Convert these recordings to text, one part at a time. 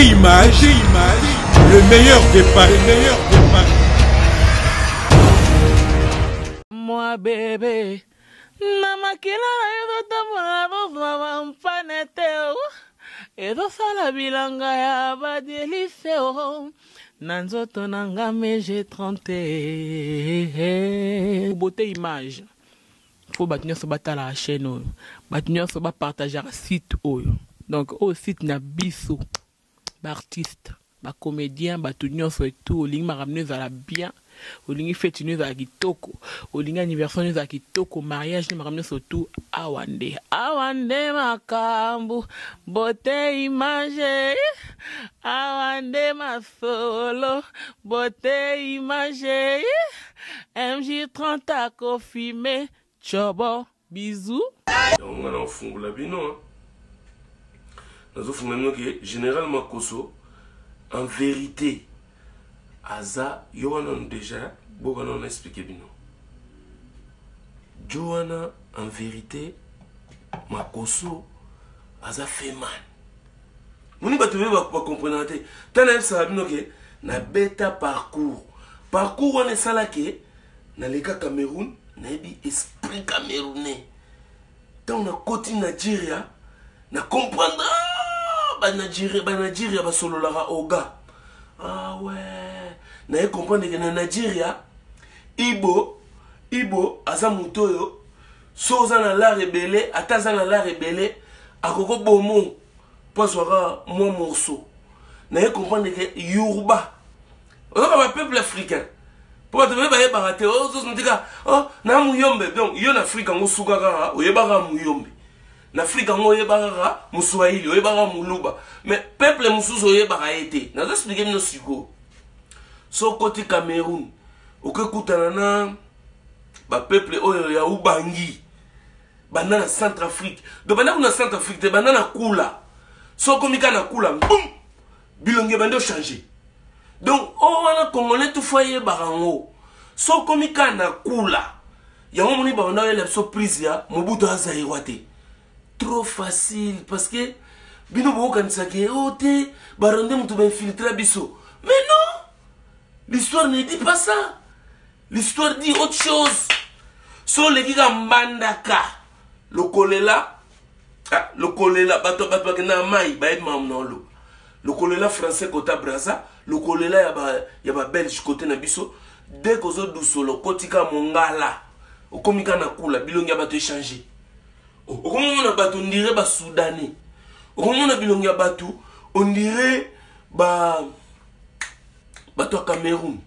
Image, Image, le meilleur des paris, le meilleur des paris. Moi bébé, na makila na yo totambola tozwa bampane te ezosala bilanga ya badelise na nzoto na nga mege 30 bote image. Fo bato nyonso batalaka chaîne oyo bato nyonso bapartageaka site oyo donc oyo site na biso baartiste bacomédien bato nyonso etu olingi makambo no ezala bien olingi feti no ezala kitoko. Olingi anniversaire no ezala kitoko. Mariage no makambo nyonso tu awa nde awa nde makambo bote image awa nde masolo bote image mj30 akofime cobo bizu yango nga na ofungola bino nazofungola bino ke général makoso en vérité aza yo déjà boka na explike bino. Jo wana en vérité makoso aza feman moni bato be bakomprenaka te ntan nayebisaka bino ke nabeta parcours. Parcours wana esalaki naleka cameroun nayebi esprit camerounais. Ntango nakoti nigeria na comprendre banigeria banigeria basololaka oga. Awe naye comprendre ke na nigeria ibo ibo aza moto oyo. So oza na lare ebele ata aza na lare ebele akoko bomo mpo azwaka mwa morceau naye comprendre ke yoruba ozoka bapeuple africain. Mpo bato be bayebaka te ozosotika na muyombe. Donc yo na afrika yango suka kaka oyebaka muyombe na afrika yango oyebaka kaka moswahili oyebaka moluba. Mais peuple mosusu oyebaka ye te. Nazo explike bino sikoyo so okoti cameroun okekutana na bapeuple oyo ya ubangi. Banda na centre afrique. Do banda kuna centre afrique te banda na kula. So okomi ka na kula mbum bilongi ebandi ochange. Donc o wana congolais tufu ayebaka yango. So okomi ka na kula. Yango moni babanda oyela biso prise ya mobutu azairwa te trop facile. Parce que bino bokokanisaki o te baronde moto bainfiltre biso. Mais non! L'histoire ne dit pas ça. L'histoire dit autre chose. So oleki ka mbandaka. Lokolela ah, lokolela bato bato bakenda na mai bayebi mamu na oloba. Lokolela français kota braza lokolela ya ba- ya babelge kote na biso. De kozodusola okotika mongala okomi ka na kula bilongi ya bato okomona bato ondire basoudanais okomona bilongi ya bato ondire ba bato ya cameroun.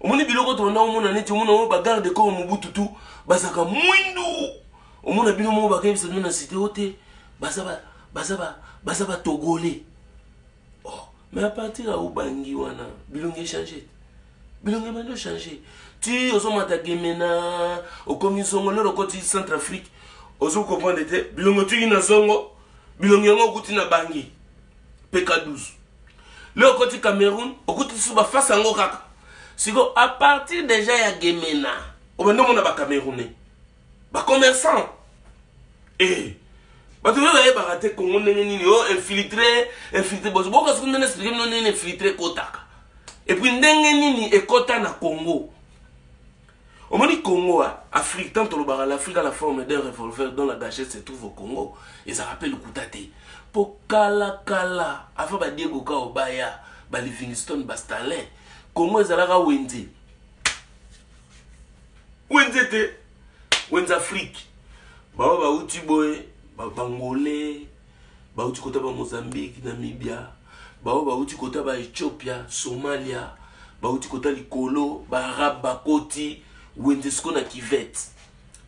Omoni biloko tonda omona neti omona oyo bagarde corps mobutu tu bazalaka mwindu. Omona bino moko bakebisa bino na cité o te baza ba- baza ba- baza batogole oh, mais à partir ya ubangi wana bilongi echange bilongi ebandi ochange ti ozomata gemena okomi zongo lelo okoti centre afrique ozokomprendre te bilongi otuki na zongo bilongi yango okuti na bangi. Pk 12 leo okoti cameroun okuti su bafase yango kaka. Siko à partir déjà ya gemena obandi omona bacamerounais bacommerçant e bato oyo bayebaka te kongo ndenge nini o infiltré infiltré. Boso bokasuku ndenge explike bino ndenge infiltré ekotaka. Epuis ndenge nini ekota na congo omoni congo a afrique tant tolobaka l'afrique a la forme d'un revolver dont la gachette se trouve au congo ezalaka mpe lokuta te mpo kalakala afa badiego ka obaya balivingston bastalin congo ezalaka wenze. Wenze te wenze afrique. Bao bauti boye ba- bangolais bauti kota bamozambique namibia. Bao bauti kota baethiopia somalia. Bauti kota likolo baarabe bakoti wenze siko na kivete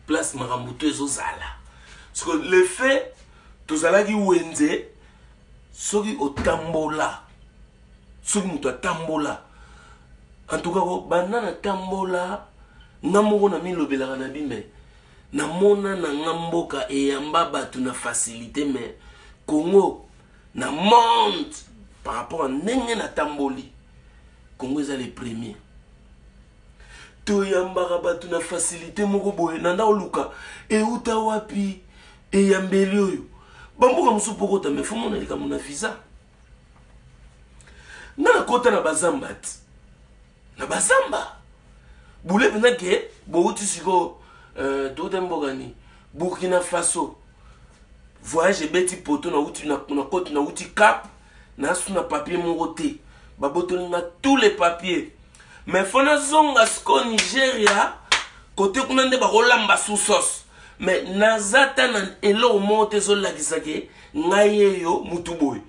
place makambo to ezozala siko le fait tozalaki wenze soki otambola soki moto atambola. Antuka ko banda natambola nga moko na milobelaka na bime namona na nga mboka eyamba bato na facilité mais congo na monde par rapport a ndenge natamboli congo eza le premier toyambaka bato na facilité moko boye. Na nda oluka euta wapi? Eyambeli oyo. Bamboka mosusu pokota me fomona likambo na visa. Nga nakota na bazamba ti na bazamba? Bule mpenza ke bouti sikoyo euh, touta mboka ni? Burkina faso. Voyage ebeti poto nauti nakoti nauti cap nasu na papier moko te. Babotolinga tous les papiers mais fo nazonga sikoyo nigeria kote kuna nde bakolamba susos me naza ta na eloko moko te ezolakisa ke ngai eyo mutu boye.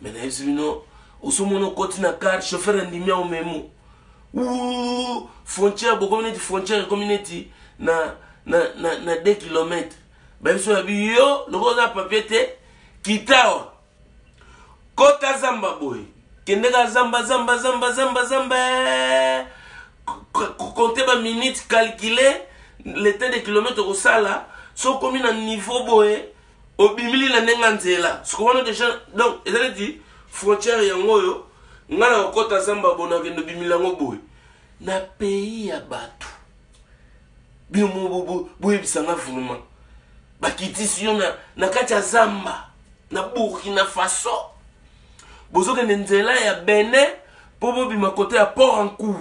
Me nayebisi bino osomona okoti na kar chauffeur andimi aomemo uu frontière bokomi neti frontière ekomi neti na, na, na, na 2 kilometre babiso yabi yo lokola oza papier te kitawa kota zamba boye kendeka zamba zamba zamba zamba zamba. Konte baminute calcule le temps de kilometre okosala so okomi na niveau boye obimili na ndenge nzela. Siko wana déjà donc eza neti frontière yango oyo ngai na kokɔta zamba bo nakende obimili yango boye. Na pays ya bato bino boyebisanga vraiment. Bakitisi yo na kati ya zamba na burkina faso bozokende nzela ya benin mpo bobima kote ya port en cour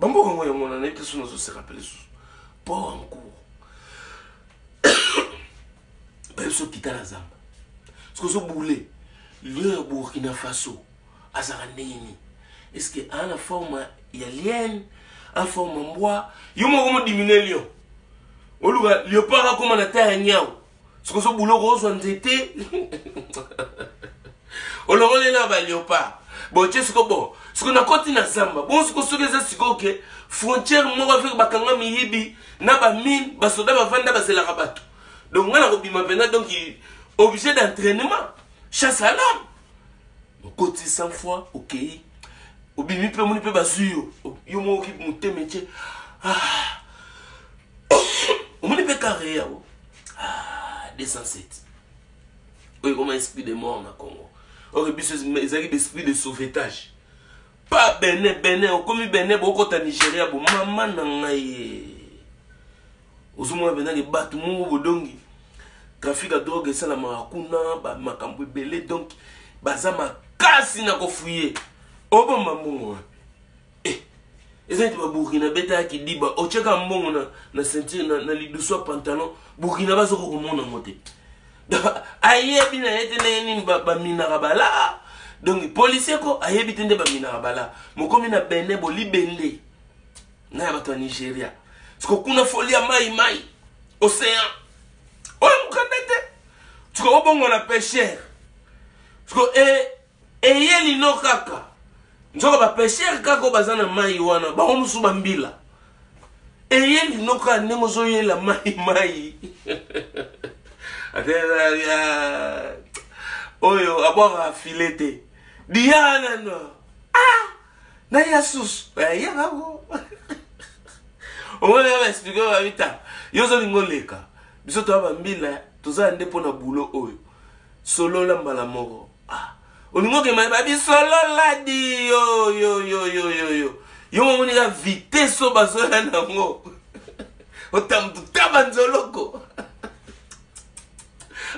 bamboka ngo yango na nayebi te so nazoseka mpe lisusu port en cour bayebi so kita na zamba. Soki ozobule lion ya burkina faso azalaka ndenge nini? Estce aa na forme ya lienne a forme ya mbwa? Yo moko modimine lion. Oluka léopard akóma na ta ya nyau soki ozobule oko ozwa nzete olongoli na baléopard botie siko bon. Siko nakoti na zamba. Bon siko soki eza sikoyo ke frontière moko afrike bakanga miyibi na bamine basoda bavanda bazelaka bato donc ngai na kobima mpenza donc obligé d'entraînement. Chasse à l'homme. Okoti 100 fois okei obimi mpe omoni mpe bazwi yo yo moko oki motema etie omoni mpe kare yawo 207 oyo ekoma esprit de mort na congo oyo biso ezalaki d'esprit de sauvetage. Pa bene bene okomi bene bokota nigeria bo mama na ngai ye ozomona mpenza bato moko bodongi. Trafic ya drogue esalamaka kuna bamakambo ebele donc baza makasi na kofuye obomba mbongo eza neti baburkina betayaki diba otyeka mbongo na, na ceinture na, na lidusu ya pantalon. Burkina bazoko komonango te ayebi na ye te ndenge nini? Baminaka bala. Donc policier ko ayebi te nde baminaka bala. Mokomi na bene bolibende na ya bato ya nigeria. Siko kuna foli ya mai mai océan. Oyo mokanda te. Siko obongo na pêchere siko eye lino kaka. Nzoko bapêchere kaka oyo baza na mai wana bango mosusu bambila eye lino kaka ndenge ozoyela mai mai oyo abwaka file te diyanano ah naya susu yangako omoni baexplike babita yo ozolinga oleka biso toya bambila tozala nde mpo na bulo oyo. Solola mbala moko. Ah olingi okema babi solola di yo yo momonika vitese oyo bazoya nango. Otamututaba nzoloko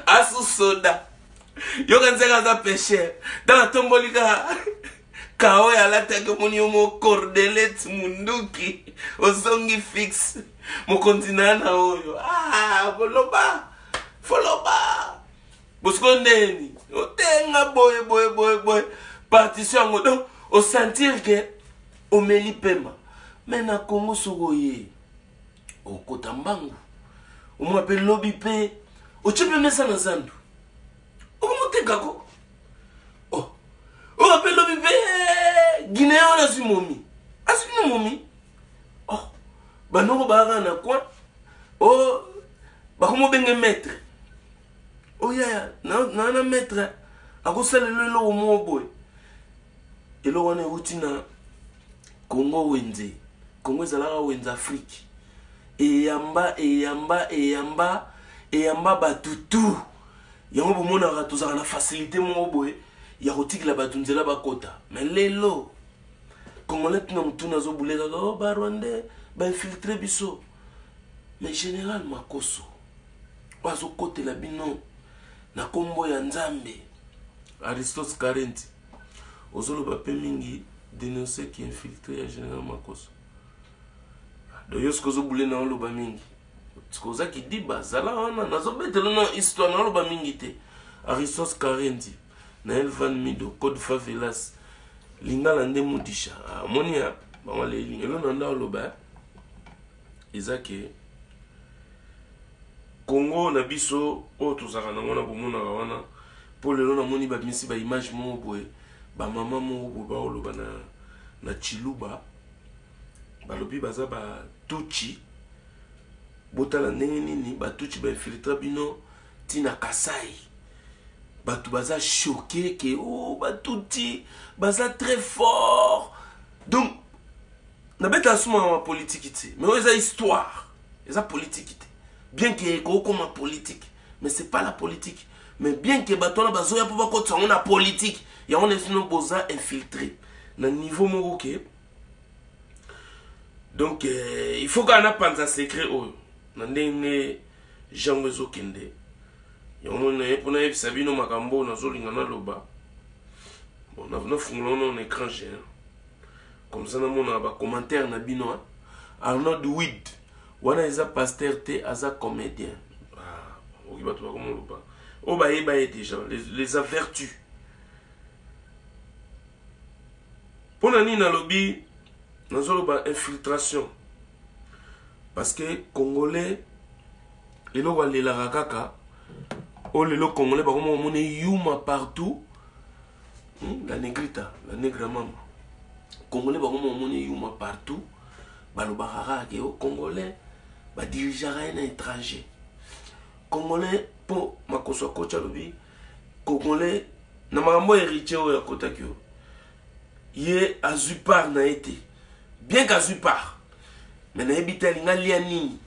asu soda yoka nzeka aza pêcher ntango atomboli ka. Kao alataki omoni yo mocordelet munduki. Ozongi fixe mokonzi na na oyo. Ah, foloba foloba. Bosiko ndeni otenga boye boye boye boye. Partition yango donc osentir ke omeli pema. Me na kongo soki oye okota mbangu. Omwa mpe lobi mpe otie mpe mesa na zandu. Okomotekako oyo mpe lobi mpe guinea wana azwi momi. Azwi no momi? Oh. Banoko baaka na coin o bakomobenge maître. Oyaya naa na maître akosalela eloko moko boye eloko wana euti na congo wenze. Congo ezalaka wenze afrike eyamba eyamba eyamba eyamba bato tu yango bomonaka tozalaka na facilité moko boye ya kotikela bato nzela bakota me lelo congolais tina motuna azobulekaka o barwandais bainfiltre biso. Mais général makoso oyo azokotela bino na nkombo ya nzambe. Aristote karenti ozoloba mpe mingi dénonce ki infiltré ya général makoso. Donc yo soki ozobule na oloba mingi soki oza kidiba azala wana nazobetela na histoire naoloba mingi te. Arisos karendi na elvan mido code favelas lingala nde mudisha amoni ya bango lelinga elo na nda oloba eza ke kongo na biso oyo tozalaka nango na bomonaka wana mpo lelo namoni bamisi baimage moko boye bamama moko boye baoloba na, na chiluba. Balobi baza batuchi botala ndenge nini? Batuchi bainfiltre bino ntina kasai. Bato baza choke ke o oh, batuti baza très fort. Donc nabetaka sumaka mapolitiki te mais oyo eza histoire eza politiki te. Bien ke ekokoma politique mais c'est pas la politique. Mais bien ke bato wana bazoya mpo bakotisa yango na politique yango na esino boza infiltré. Na niveau moko ke donc euh, il faut kaka napanza secret oyo na ndenge jango ezokende. Yango mpo nayebisa bino makambo oyo nazolinga naloba. Bon nafungola ono na écran géant comme ça namonaka bacommentaire na bino arnold wid wana eza paster te aza comédien. Oki bato bakomoloba. Oyo bayeba ye déjà les avertus. Mpo na nini nalobi? Nazoloba infiltration parce que congolais eloko alelaka kaka oyo lelo congolais bakoma komona yuma partout. Hmm? la negrita la negre mama. Congolais bakoma komona yuma partout. Balobaka kaka ke o congolais badirigeaka ye na étranger. Congolais mpo makoso akoti alobi congolais na makambo héritier oyo akotaki yo ye azwi part na ye te. Bien qu'azwi part me nayebi te alinga lia nini?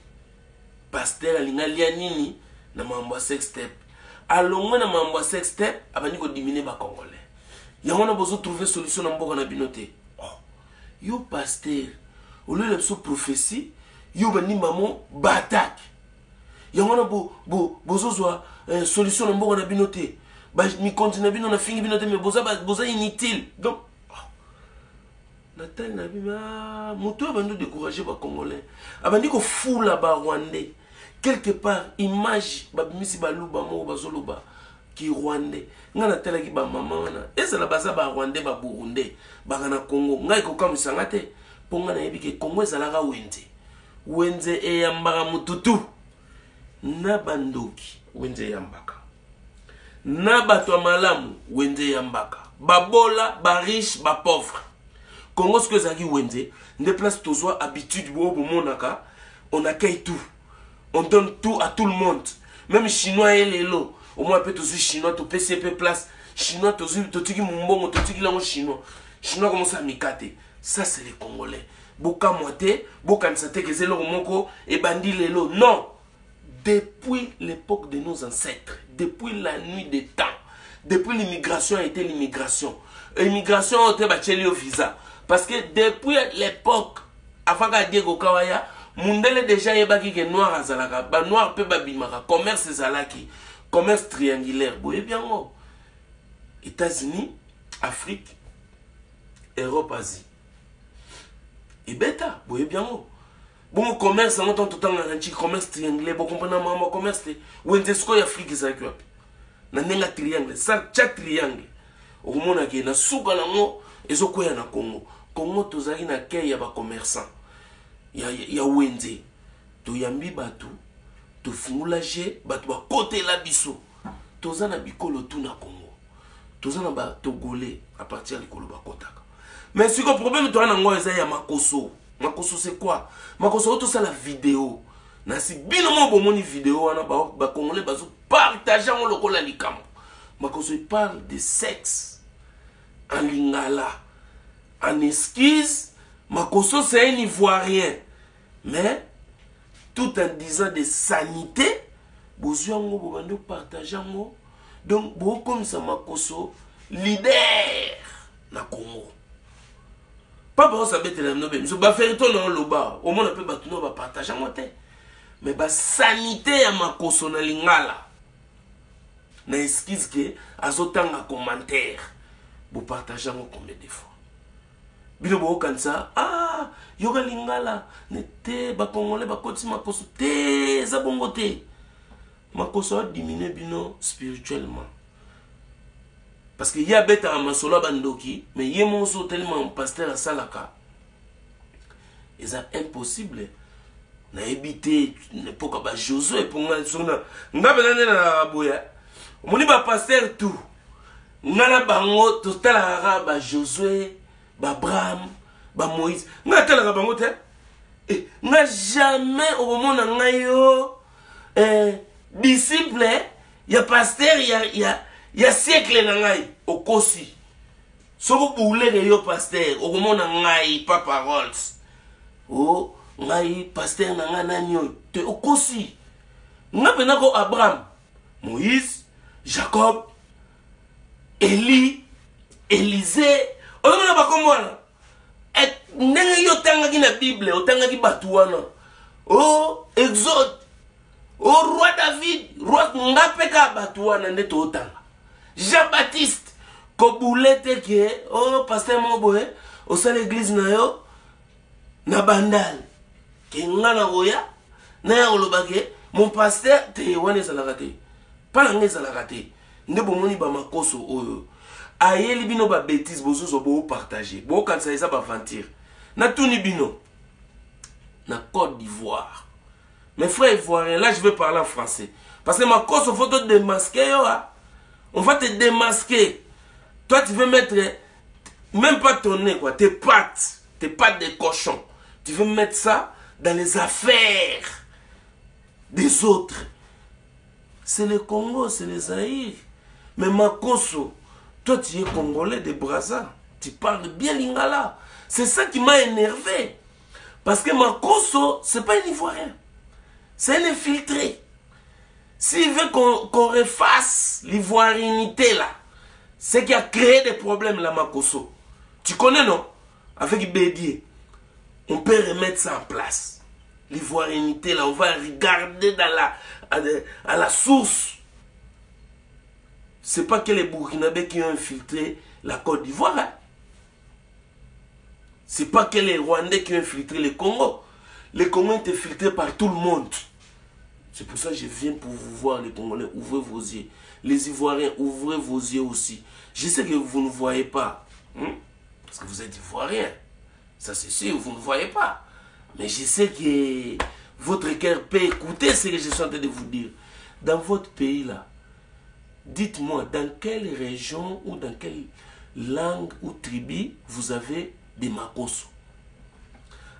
Paster alinga lia nini na makambo ya sex step alongwe na makambo ya sex step abandi kodimine bacongolais yango wana bozotrouve solution na mboka na bino te. Oh. yo paster oloyela biso prophétie yo bandimbamo baatake yango wana bozozwa eh, solution na mboka na bino te. Mikonzi na bino nafingi bino te me boza, boza inutile. Donc natali na bino moto oyo abandi odécourage bacongolais abandi kofula barwandais quelque part image babimisi baluba moko bazoloba ki rwandais. Ngai natalaki bamama wana. Ezala baza barwandais baburundais baka na congo. Ngai kokamwisanga te mpo ngai nayebi ke congo ezalaka wenze. Wenze eyambaka motutu. Na bandoki wenze eyambaka. Na bato ya malamu wenze eyambaka. Babola bariche bapauvre congo soki ezalaki wenze nde place tozwa habitude boyo bomonaka on accueille tout. On donne tout à tout le monde. Même chinois ye lelo omoi mpe tozwi chinois topesi ye mpe place. Chinois totiki mombongo totiki lango chinois. Chinois komosala mikate ça c'est les congolais. Bokamwa te bokanisa te ke eza eloko moko ebandi lelo non! Depuis l'époque de nos ancêtres depuis la nuit des temps depuis l'immigration a été l'immigration. Immigration oyo te batieli yo visa parce que depuis l'époque avant ka diego kawaya mundele déjà ayebaki ke noir azalaka banoir mpe babimaka commerce ezalaki. Commerce triangulaire boyebi yango états-unis afrique europe asie. Ebeta boyebi yango bongo commerce yango ntango totangaka nti commerce triangulaire. Bokomprena makambo commerce te wenze sikoyo afrique ezalaki wapi na ndenge ya triangle. Tia triangle okomonake na suka nango ezokwea na congo congo tozalaki na kei ya bacommerçant? Ya, ya wenze toyambi bato tofungula je bato bakotela biso. Toza na bikolo tu na congo. Toza na batogolais a partir ya likolo bakotaka. Mais siko problème toya nango eza ya makoso. Makoso c'est quoi? Makoso oyo tosala video. Nasi bino mo bomoni video wana bakongolais bazopartage yango lokola likambo. Makoso eparle de sexe. En lingala en esquisse, Makoso c'est un Ivoirien. Mais, tout en disant de sanité, Bouzouango, Bobando, partageango. Donc, bon, comme ça, Makoso, leader, na Congo. Pas pour ça, bête, la nobe. Nous, faire tout dans le bas. Au moins, on peut battre, on partager à moi. Mais, bah, sanité, ya Makoso, na lingala. Na esquisse, que, azotanga commentaire. Vous partagez combien de fois? Bino bokokanisa ah yoka lingala ne te bakongolais bakotisi makoso te eza bongo te. Makoso adiminue bino spirituellement. Parce que ye abetaka masolo ya bandoki mais ye monso otelema paster asalaka. Eza impossible. Nayebi te epoka bajosue eponga soki nga mpena nde na boya. Omoni bapaster tout. Nga na bango totalaka kaka bajosue babraham bamoïse nga natalaka bango te? E, nga jamais okomona ngai yo eh, disciple ya paster ya, ya, ya siècle na ngai okosi. Soki buleke yo paster okomona ngai papa rols o ngai paster na ngai nani oyo te okosi. Nga mpena ko abraham moïse jacob eli elize oyomona bakombo wana ndenge yo otangaki na bible otangaki bato wana o exode o roi david roi nga mpe kaka bato wana nde tootanga. Jean baptiste kobule te ke o paster moko boye osala eglize na yo na bandale. Ke nga na koya naya koloba ke mon paster te wana ezalaka te mpa na nga ezalaka te nde bomoni bamakoso oyo ayeli bino babétise bosusu boopartage bookanisa eza baventure natuni bino. Na côte d'ivoire. Mes frères ivoiriens là je vais parler en français. Parce que makoso faut te démasquer on va te démasquer. Toi tu veux mettre même pas ton nez quoi. Tes pattes. Tes pattes de cochon tu veux mettre ça dans les affaires des autres. C'est le Congo c'est les Zaïre mais makoso toi, tu es congolais de Brazza. Tu parles bien lingala. C'est ça qui m'a énervé. Parce que Makoso, c'est pas un Ivoirien. C'est un infiltré. S'il veut qu'on qu refasse l'ivoirianité là, c'est qui a créé des problèmes là, Makoso. Tu connais, non? Avec Bédier. On peut remettre ça en place. L'ivoirianité là, on va regarder dans la, à la source c'est pas que les Burkinabés qui ont infiltré la Côte d'Ivoire. Hein. C'est pas que les Rwandais qui ont infiltré le Congo. Le Congo est infiltré par tout le monde. C'est pour ça que je viens pour vous voir, les Congolais. Ouvrez vos yeux. Les Ivoiriens, ouvrez vos yeux aussi. Je sais que vous ne voyez pas. Hein? Parce que vous êtes Ivoiriens. Ça, c'est sûr, vous ne voyez pas. Mais je sais que votre cœur peut écouter ce que je suis en train de vous dire. Dans votre pays, là, dites-moi dans quelle région ou dans quelle langue ou tribu vous avez des Makoso.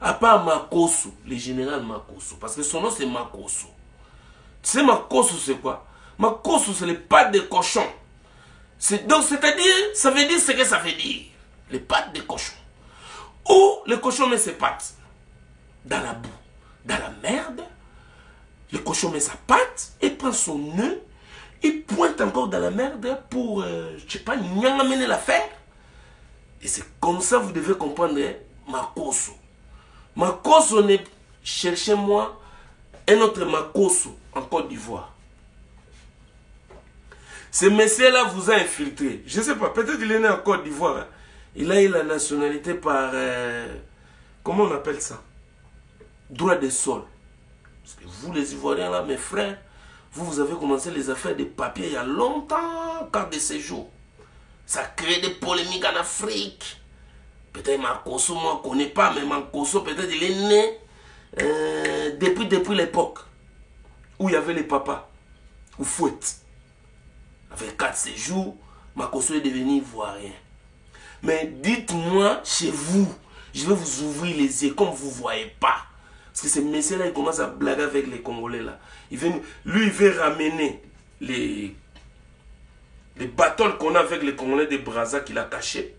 À part Makoso, le général Makoso, parce que son nom c'est Makoso. Tu sais, Makoso c'est quoi? Makoso c'est les pattes de cochon. Donc c'est-à-dire, ça veut dire ce que ça veut dire. Les pattes de cochon. Où le cochon met ses pattes Dans la boue, dans la merde. Le cochon met sa patte et prend son nœud il pointe encore dans la merde pour, euh, je sais pas, amener l'affaire. Et c'est comme ça vous devez comprendre hein, Makoso. Makoso cherchez-moi un autre Makoso en Côte d'Ivoire. Ce monsieur-là vous a infiltré. Je ne sais pas, peut-être il est né en Côte d'Ivoire. Hein. Il a eu la nationalité par... Euh, comment on appelle ça? Droit de sol. Parce que vous les Ivoiriens là, mes frères, vous, vous avez commencé les affaires de papier il y a longtemps, carte de. Ça crée des polémiques en Afrique. Peut-être Mancoso, moi, ne connais pas, mais Mancoso, peut-être il est né euh, depuis, depuis l'époque où il y avait les papas, ou fouette. Avec quatre séjours, Mancoso est devenu ivoirien. Mais dites-moi chez vous, je vais vous ouvrir les yeux comme vous ne voyez pas. Parce que ces messieurs-là, ils commencent à blaguer avec les Congolais là. Il veut, lui, il veut ramener les, les bâtons qu'on a avec les Congolais de Brazza qu'il a cachés.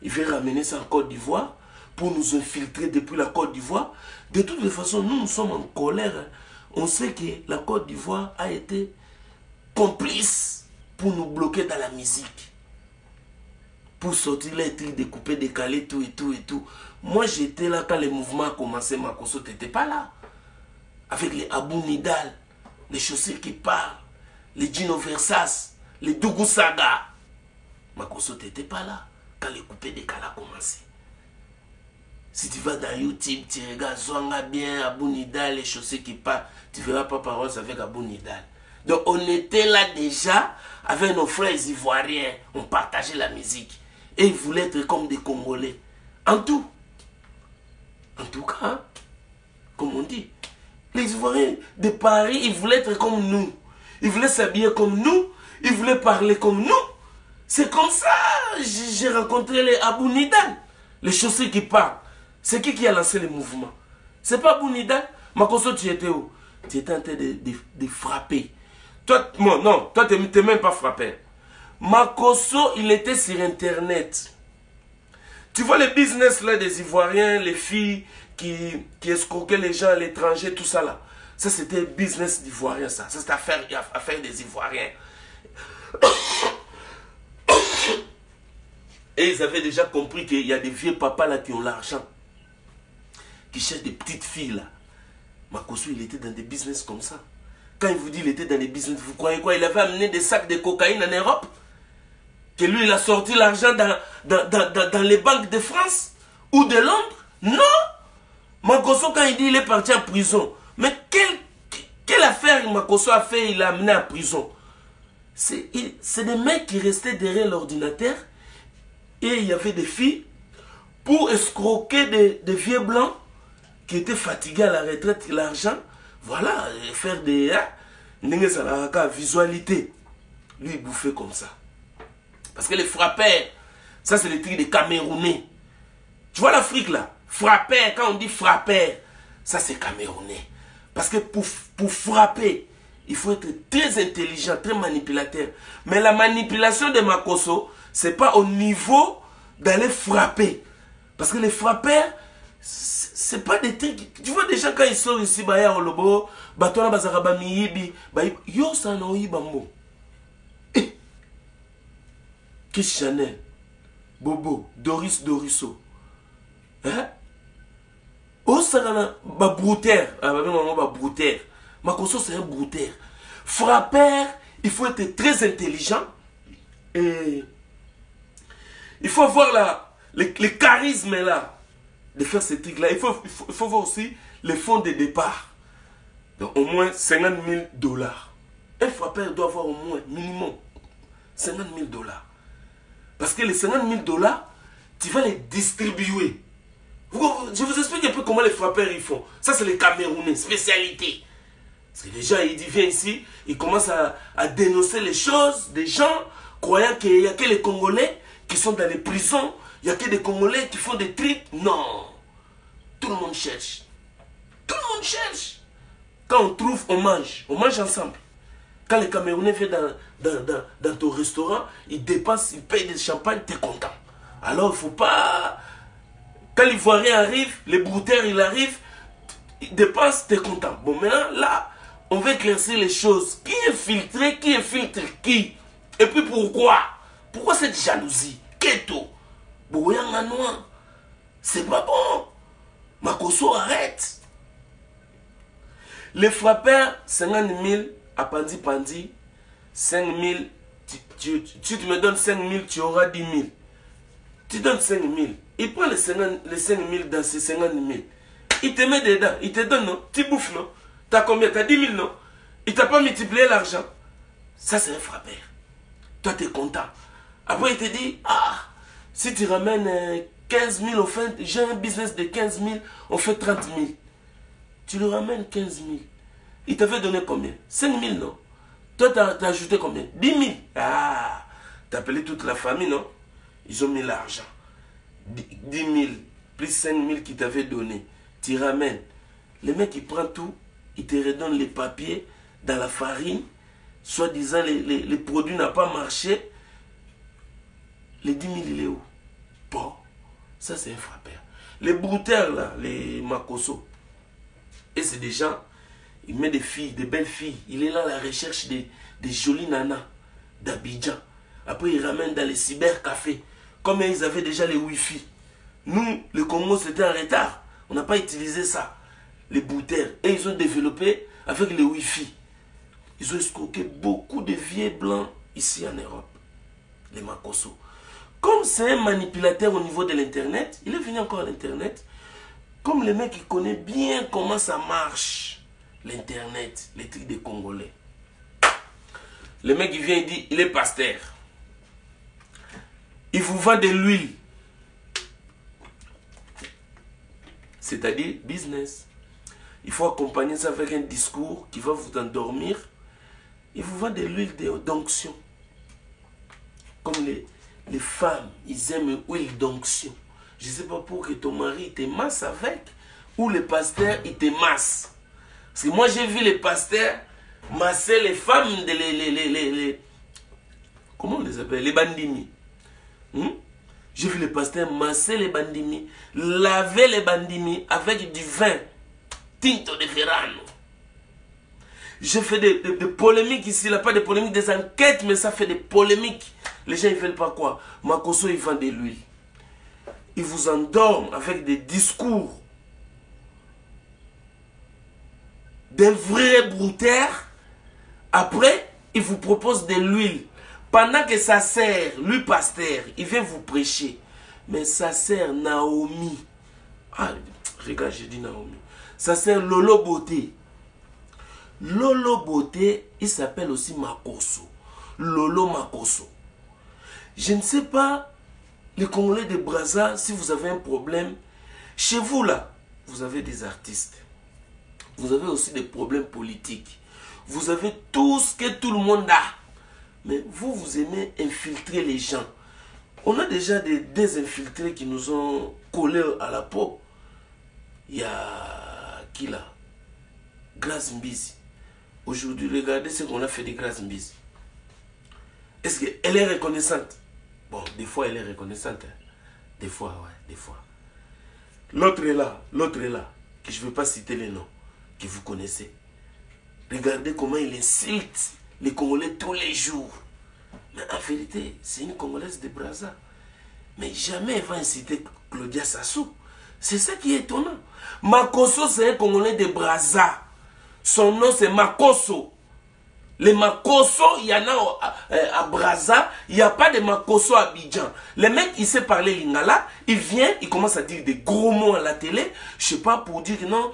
Il veut ramener ça en Côte d'Ivoire pour nous infiltrer depuis la Côte d'Ivoire. De toute façon, nous, nous sommes en colère. On sait que la Côte d'Ivoire a été complice pour nous bloquer dans la musique. Pour sortir les trucs découpés, décalés, tout et tout et tout. Moi, j'étais là quand le mouvement a commencé. Makoso, tu n'étais pas là. Avec les Abu Nidal, les chaussures qui parlent, les Gino Versas, les Dougou Saga. Makoso, tu n'étais pas là quand le coupé des a commencé. Si tu vas dans YouTube, tu regardes Zwanga bien, Abou Nidal, les chaussées qui partent, tu verras pas parole avec Abou Nidal. Donc on était là déjà avec nos frères ivoiriens, on partageait la musique. Et ils voulaient être comme des Congolais. En tout. En tout cas, comme on dit, les Ivoiriens de Paris, ils voulaient être comme nous. Ils voulaient s'habiller comme nous. Ils voulaient parler comme nous. C'est comme ça. J'ai rencontré les Abou Nidal, les chaussées qui parlent. C'est qui qui a lancé le mouvement C'est pas Abou Nidal Makoso, tu étais où? Tu étais en train de, de, frapper. Toi, non, toi, tu n'es même pas frappé. Makoso, il était sur Internet. Tu vois les business là des Ivoiriens, les filles qui, qui escroquaient les gens à l'étranger, tout ça là. Ça, c'était business d'Ivoiriens, ça. Ça, c'était affaire, affaire des Ivoiriens. Et ils avaient déjà compris qu'il y a des vieux papas là qui ont l'argent. Qui cherchent des petites filles là. Makoso, il était dans des business comme ça. Quand il vous dit qu'il était dans des business, vous croyez quoi? Il avait amené des sacs de cocaïne en Europe Que lui, il a sorti l'argent dans, dans, les banques de France ou de Londres? Non Makoso, quand il dit qu'il est parti en prison, mais quelle, quelle affaire Makoso a fait Il l'a amené en prison? C'est des mecs qui restaient derrière l'ordinateur et il y avait des filles pour escroquer des, vieux blancs qui étaient fatigués à la retraite, l'argent, voilà, faire des hein, visualité. Lui, il bouffait comme ça. Parce que les frappeurs, ça c'est le truc des Camerounais. Tu vois l'Afrique là? Frappeur, quand on dit frappeur, ça c'est Camerounais. Parce que pour, frapper, il faut être très intelligent, très manipulateur. Mais la manipulation de Makoso, c'est pas au niveau d'aller frapper. Parce que les frappeurs, c'est pas des trucs. Tu vois, déjà quand ils sont ici, bah, y'a lobo, bah, toi, bah, zaraba miyibi, bah, yo, ça n'a eu bambo. Eh! Kiss Chanel, Bobo, Doris Doriso. Hein? Osaka ba babroutere babenga yango babroutere makoso c'est un broutere frappeur il faut être très intelligent et il faut avoir le, charisme là de faire ces trucs là il faut voir aussi les fonds de départ. Donc au moins 50 000 dollars. Un frappeur doit avoir au moins minimum 50 000 dollars. Parce que les 50 000 dollars tu vas les distribuer je vous explique un peu comment les frappeurs ils font. Ça, c'est les Camerounais, spécialité. Parce que gens, ils viennent ici, ils commencent à, dénoncer les choses des gens, croyant qu'il n'y a que les Congolais qui sont dans les prisons, il n'y a que des Congolais qui font des trucs. Non. Tout le monde cherche. Tout le monde cherche. Quand on trouve, on mange. On mange ensemble. Quand les Camerounais viennent dans ton restaurant, ils dépensent, ils payent des champagnes, tu es content. Alors, il ne faut pas quand l'Ivoirien arrive, les brouteurs, il arrive, il dépasse, t'es content. Bon, maintenant, là, on va éclaircir les choses. Qui est filtré, qui est filtré qui? Et puis pourquoi? Pourquoi cette jalousie? Keto Boyanga noir. C'est pas bon. Makoso, arrête. Les frappeurs, 50 000, à Pandi Pandi, 5 000, tu, tu, tu me donnes 5 000, tu auras 10 000. Tu donnes 5 000. Il prend les 5 000 dans ces 50 000. Il te met dedans. Il te donne, non? Tu bouffes, non? Tu as combien? Tu as 10 000, non? Il t'a pas multiplié l'argent. Ça, c'est un frappeur. Toi, tu es content. Après, il te dit, ah, si tu ramènes 15 000 au fin, j'ai un business de 15 000, on fait 30 000. Tu lui ramènes 15 000. Il t'avait donné combien? 5 000, non? Toi, tu as, ajouté combien? 10 000. Ah, tu as appelé toute la famille, non? Ils ont mis l'argent. 10 000 plus 5 000 qu'il t'avait donné, tu ramènes. Le mec, il prend tout, il te redonne les papiers dans la farine, soi-disant les, les, produits n'ont pas marché. Les 10 000, il est où? Bon, ça c'est un frappeur. Les brouteurs, là, les makoso, et c'est des gens, il met des filles, des belles filles. Il est là à la recherche des, des jolies nanas d'Abidjan. Après, il ramène dans les cybercafés. Comme ils avaient déjà les Wi-Fi? Nous, le Congo, c'était en retard. On n'a pas utilisé ça. Les bouteilles. Et ils ont développé avec les Wi-Fi. Ils ont escroqué beaucoup de vieux blancs ici en Europe. Les Makoso. comme c'est un manipulateur au niveau de l'internet il est venu encore à l'internet comme le mec qui connaît bien comment ça marche l'internet les trucs des congolais le mec il vient il dit il est pasteur il vous vend de l'huile. C'est-à-dire business. Il faut accompagner ça avec un discours qui va vous endormir. Il vous vend de l'huile d'onction. Comme les, les femmes ils aiment l'huile d'onction. Je ne sais pas pour que ton mari te masse avec ou le pasteur il te masse parce que moi j'ai vu les pasteurs masser les femmes de les, les, les, les, comment on les appelle? Les bandini hmm? j'ai vu les pasteurs masser les bandini laver les bandini avec du vin tinto de verano j'ai fait des, des, des, polémiques ici là pas des polémiques des enquêtes mais ça fait des polémiques les gens ils veulent pas quoi? Makoso il vend de l'huile il vous endorme avec des discours des vrais brouteurs. Après, il vous propose de l'huile. Pendant que ça sert, lui pasteur, il vient vous prêcher. Mais ça sert Naomi. Ah, regarde, j'ai dit Naomi. Ça sert Lolo Beauté. Lolo Beauté, il s'appelle aussi Makoso. Lolo Makoso. Je ne sais pas les Congolais de Brazza, si vous avez un problème, chez vous là, vous avez des artistes. Vous avez aussi des problèmes politiques. Vous avez tout ce que tout le monde a. Mais vous, vous aimez infiltrer les gens. On a déjà des désinfiltrés qui nous ont collés à la peau. Il y a qui là? Grace Mbizi. Aujourd'hui, regardez ce qu'on a fait de Grace Mbizi. Est-ce qu'elle est reconnaissante? Bon, des fois, elle est reconnaissante. Hein. Des fois, ouais, des fois. L'autre est là, l'autre est là, que je ne veux pas citer les noms, que vous connaissez. Regardez comment il insulte les Congolais tous les jours. Mais en vérité, c'est une Congolaise de Brazza. Mais jamais elle va inciter Claudia Sassou. C'est ça qui est étonnant. Makoso, c'est un Congolais de Brazza. Son nom, c'est Makoso. Les Makoso, il y en a à, à Brazza, il n'y a pas de Makoso à Abidjan. Le mec, il sait parler lingala, il vient, il commence à dire des gros mots à la télé, je sais pas, pour dire non,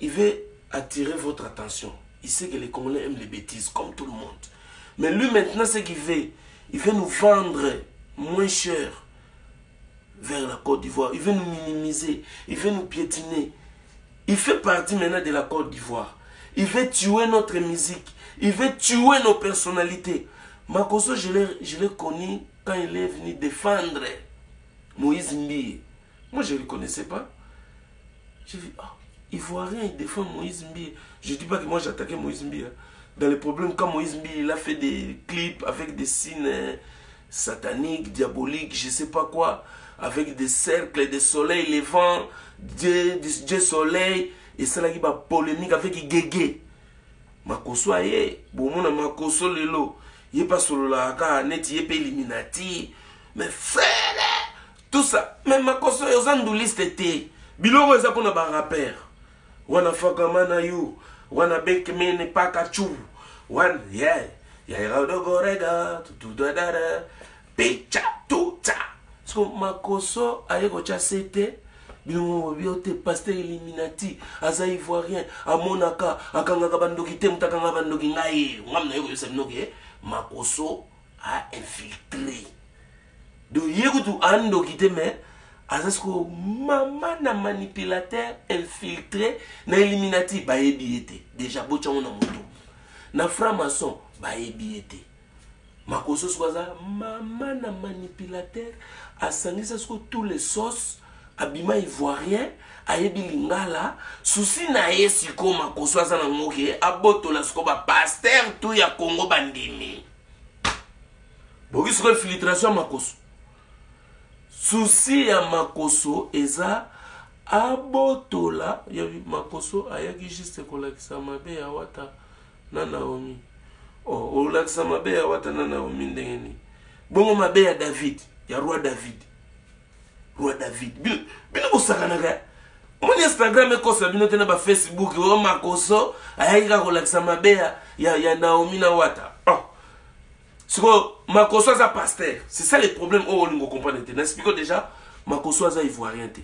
il veut attirer votre attention. Il sait que les Congolais aiment les bêtises, comme tout le monde. Mais lui, maintenant, ce qu'il veut, il veut nous vendre moins cher vers la Côte d'Ivoire. Il veut nous minimiser, il veut nous piétiner. Il fait partie maintenant de la Côte d'Ivoire. Il veut tuer notre musique. Il veut tuer nos personnalités. Makoso, je l'ai connu quand il est venu défendre Moïse Mbiye. Moi, je ne le connaissais pas. J'ai vu, ah, Ivoirien, il défend Moïse Mbiye. Je ne dis pas que moi j'attaquais Moïse Mbiye. Dans les problèmes, quand Moïse Mbiye, il a fait des clips avec des signes sataniques, diaboliques, je ne sais pas quoi, avec des cercles, des soleils levants, Dieu, Dieu soleil, et ça là qui va polémique avec Gégé. makoso aye bomona makoso lelo ye mpe asololaka neti ye mpe eliminati mais frere tout ça mais makoso oyo oza nduliste te biloko eza mpona baraper wana fakama na yo wana benkemene paka chu. Wana ye yairaudogorega tutudadara pecha tuta so makoso aye kotya se te bino bio te paster eliminati aza ivoirien amonaka akangaka bandoki te moto akanga bandoki ngai ngam na ye koyosa binoki e makoso ainfiltre donc ye kutu andoki te mais aza sikoyo mama na manipulateur infiltré na eliminati bayebi ye te déjà botyango na moto. Na franc maçon bayebi ye te makoso siko aza mama na manipulateur asangisa siko tous les sauces abima ivoirien ayebi lingala. Susi na ye sikoyo makoso aza nango ke abotola sikoyo bapaster tu ya congo bandimi. Boki sikoyo infiltration ya makoso susi ya makoso eza abotola. Ya makoso ayaki juste kolakisa mabe ya wata na naomi. Oh, olakisa mabe ya wata na naomi ndenge nini bongo mabe ya david. Ya roi david. Roi david. Bino bosakanaka omoni instagram ekosa bino te na bafacebook o makoso ayaki kaka kolakisa mabe ya, ya, ya naomi na wata. Sikoyo makoso aza pasteur. C'est ça le problème oyo olingo comprendre te. Naexplike déjà makoso aza ivoirien te.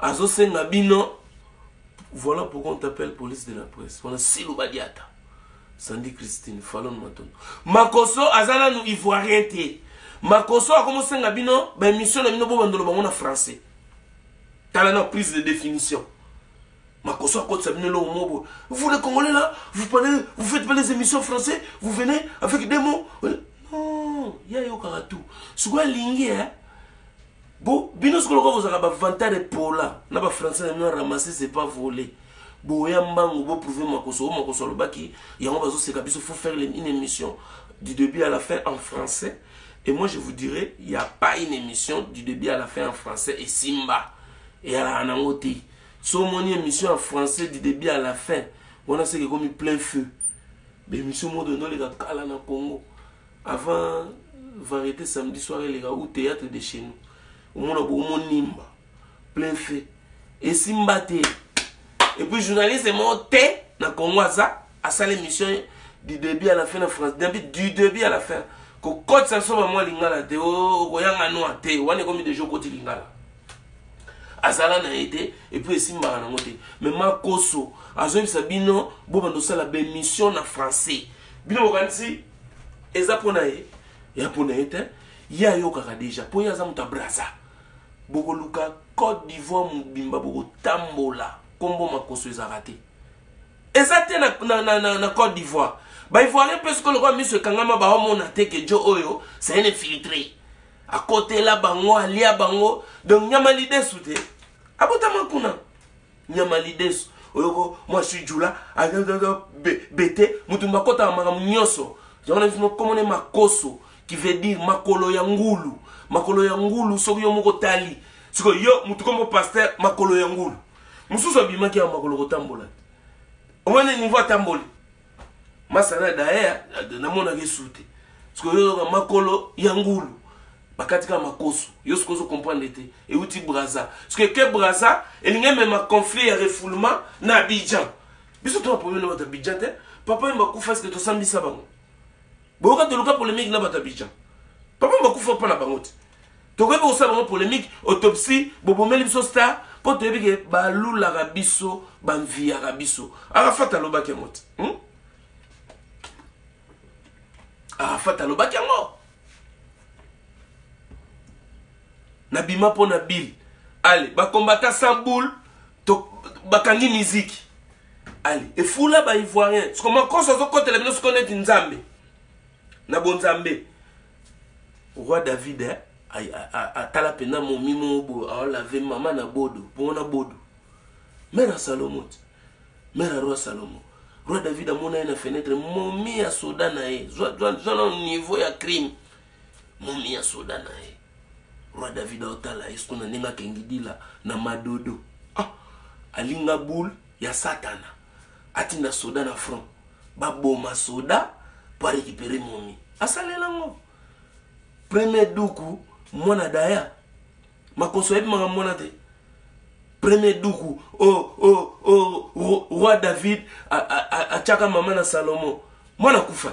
Azosenga bino. Voilà pourquoi on t'appelle police de la presse. Wana silo badiata sandi christine falon matondo. Makoso aza nanu ivoirien te. Makoso akomosenga bino baémission na bino bobandolo bango na français. Tala na prise de définition makoso mo boye vous les congolais là? Vous parlez vous faites pas les émissions français? Vous venez avec des mots? Non ya yokaka tout sikoyo alingi eh? bo bino sikoloka bozalaka bavantare pola. Na bafrançais na bino ramasse c'est pas volé. Boya mbangu boprouve makoso oyo makoso alobaki yango bazoseka biso faut faire une émission du début à la fin en français. Et moi je vous dirais il y a pas une émission du début à la fin en français et simba. Eyalaka nango te so omoni émission en français du début à la fin. Wana seke ekomi plein feu. Bémission modo noleka kala na congo. Avant variété samedi soir eleka ou théâtre de chez nous. Omona bomonimba plein feu. Esimba te et puis journaliste moko te na congo aza asala émission du début à la fin na france. Du début à la fin. Kokotisa biso bamwa lingala. Te okoyanga noa te wana ekomi deja okoti lingala azala na ye te epuis esimbaka nango te. Me makoso azoyebisa bino bobanda osala bémission na français. Bino bokanisi eza mpo na ye? Ya mpo na ye te? Ye ayokaka deja mpo ye aza moto ya braza bokoluka côte d'ivoire mobimba bokotambola. Nkombo makoso ezalaka te. Eza te na, na, na, na, na côte d'ivoire. Baivoirien mpe sikoyo lokola miso ekangama baomona te ke jo oyo c'est un infiltré. Akotela bango alia bango. Donc nyama lidesu te abotama kuna. Nyama lidesu oyoko mwasi jula bete mutu bakotaka makambo nyonso. Yango na biso komone makoso qui veut dire makolo ya ngulu. Makolo ya ngulu soki yo moko tali. Sikoyo yo mutu kombo paster makolo ya ngulu. Mosusu abimaki ya makolo kotambola. Omoni niveau atamboli. Masana daya namonaka esu te sikoyo yoyoka makolo ya ngulu bakati kaka makoso. Yo sikoyo ozokomprendre te euti braza. Sikoyo ke braza elingi emema conflit ya refoulement na abidjan. Biso to baproblème na bato abidjan te. Papa oyo bakufa eske tosambisa bango? Boyoka toluka polémique na bato abidjan. Papa bakufa mpo na bango te. Mpe kosala bango polémique autopsie bobomeli biso star mpo toyebi ke balulaka biso bamviyaka biso. Arafat alobaki yango te. Hmm? arafat alobaki yango nabima mpo na bile ale bakombata sans boule bakangi miziki. Ale efula baivoirien siko makoso azokotela bino siko neti nzambe. Na bonzambe roi david eh? atala mpenza momi moko boye aolave mama na bodo mpongo na bodo. Mare ya salomo. Te mare ya roi salomo. Roi david amona ye na fenêtre momi ya soda na ye. Zwana niveau ya crime. Momi ya soda na roi david aotala ye siko na ndenge akengi dila na madodo? Ah, alinga boule ya satana. Atinda soda na front. Baboma soda mpo arécupere momi. Asalelango premier duku mwana daya. Makoso oyebi makambo mwana te. Premier duku. Oh, oh, oh, roi david atiaka mama na salomo mwana kufa.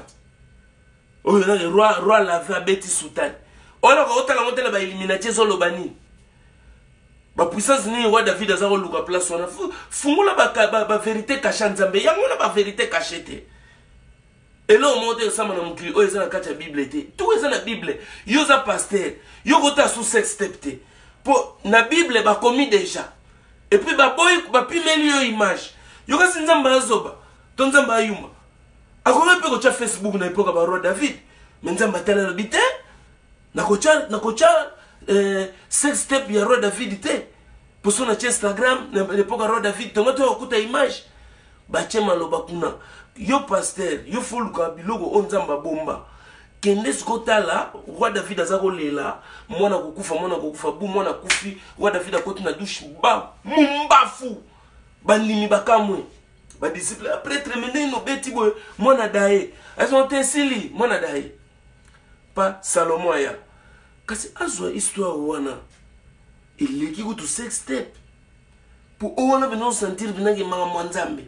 Oyo nake roi lave abeti sultani oyo naka otala ngo te na baeliminati ezoloba nini? Bapuissance nini roi david aza koluka place wana? Fungula baverité kashe nzambe. Yango na baverité kashe te. Eloko moko te osamba na mokili oyo eza na kati ya bible te. Tuku eza na bible. Yo oza paster yo kota su sex step te. Mpo na bible bakomi deja epuis baboyi bapimeli yo image. Yo kasi nzambe azoba. To nzambe ayuma. Akoki mpe kotya facebook na epoka baroi david. Me nzambe atala lobi te nakotya eh, sex step ya roi david te. Poso natya instagram na epoka roi david. Tongo to okuta image. Batye maloba kuna. Yo paster yo foluka biloko oyo nzambe abomba. Kende siko tala roi david aza kolela. Mwana kokufa mwana kokufa bu mwana kufi. Roi david akoti na dushe ba mumbafu. Bandimi bakamwe badisiple prêtre meneni obeti boye. Mwana daye. Azongo te esili mwana daye pa salomo aya. Kasi azwa histoire wana eleki kutu sex step mpo o wana bena osentir benaki makambo ya nzambe.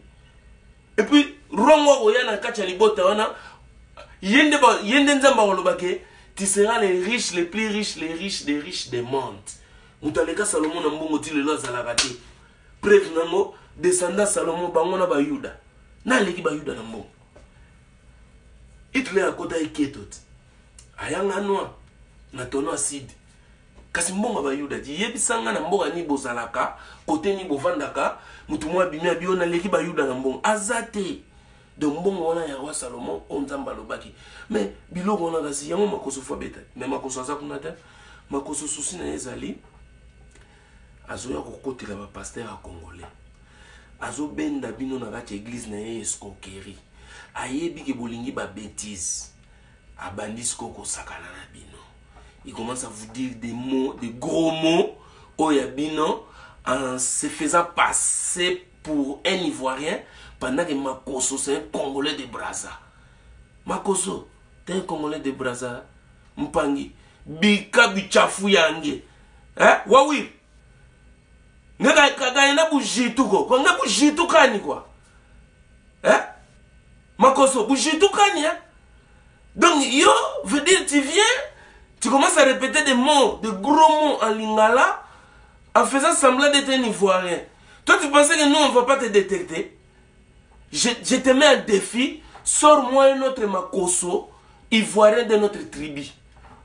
Epuis rongo okoya na kati ya libota wana ye nde nzambe akoloba ke tu seras les riches les plus riches les riches des riches des mondes. Moto aleka salomo na mbongo ti lelo azalaka te. Preuve nango descendant salomo bango na bayuda. Na aleki bayuda na mbongo? Hitler akota eketo ti ayanga noir na tono acide kasi mbongo bayuda ti yebisa nga na mboka nini bozalaka kote nini bovandaka motu moko abimi abi oyo naleki bayuda na mbongo. Aza te. Donc mbongo wana ya roi salomo oyo nzambe alobaki. Mais biloko wana kasi yango makoso fo abeta. Mais makoso aza kuna te. Makoso susi na ye ezali azoya kokotela bapaster ya congolais. Azobenda bino na kati ya eglize na ye escroquerie. Ayebi ke bolingi babétise na bino. Il commence à vous dire des mots des gros mots. Bino en se faisant passer pour un ivoirien pendant que makoso c'est un congolais de braza makoso t'es un congolais de braza mpangi. Bika bichafu yange. Eh? wawiri ngakaenda bujitu ko kwa nga bujitu kani kwa eh? makoso bujitu kani hein? Donc yo veut dire tu viens tu commences à répéter des mots de gros mots en lingala en faisant semblant d'être un ivoirien toi tu pensais que nous on va pas te détecter je, je te mets un défi sors-moi un autre makoso ivoirien de notre tribu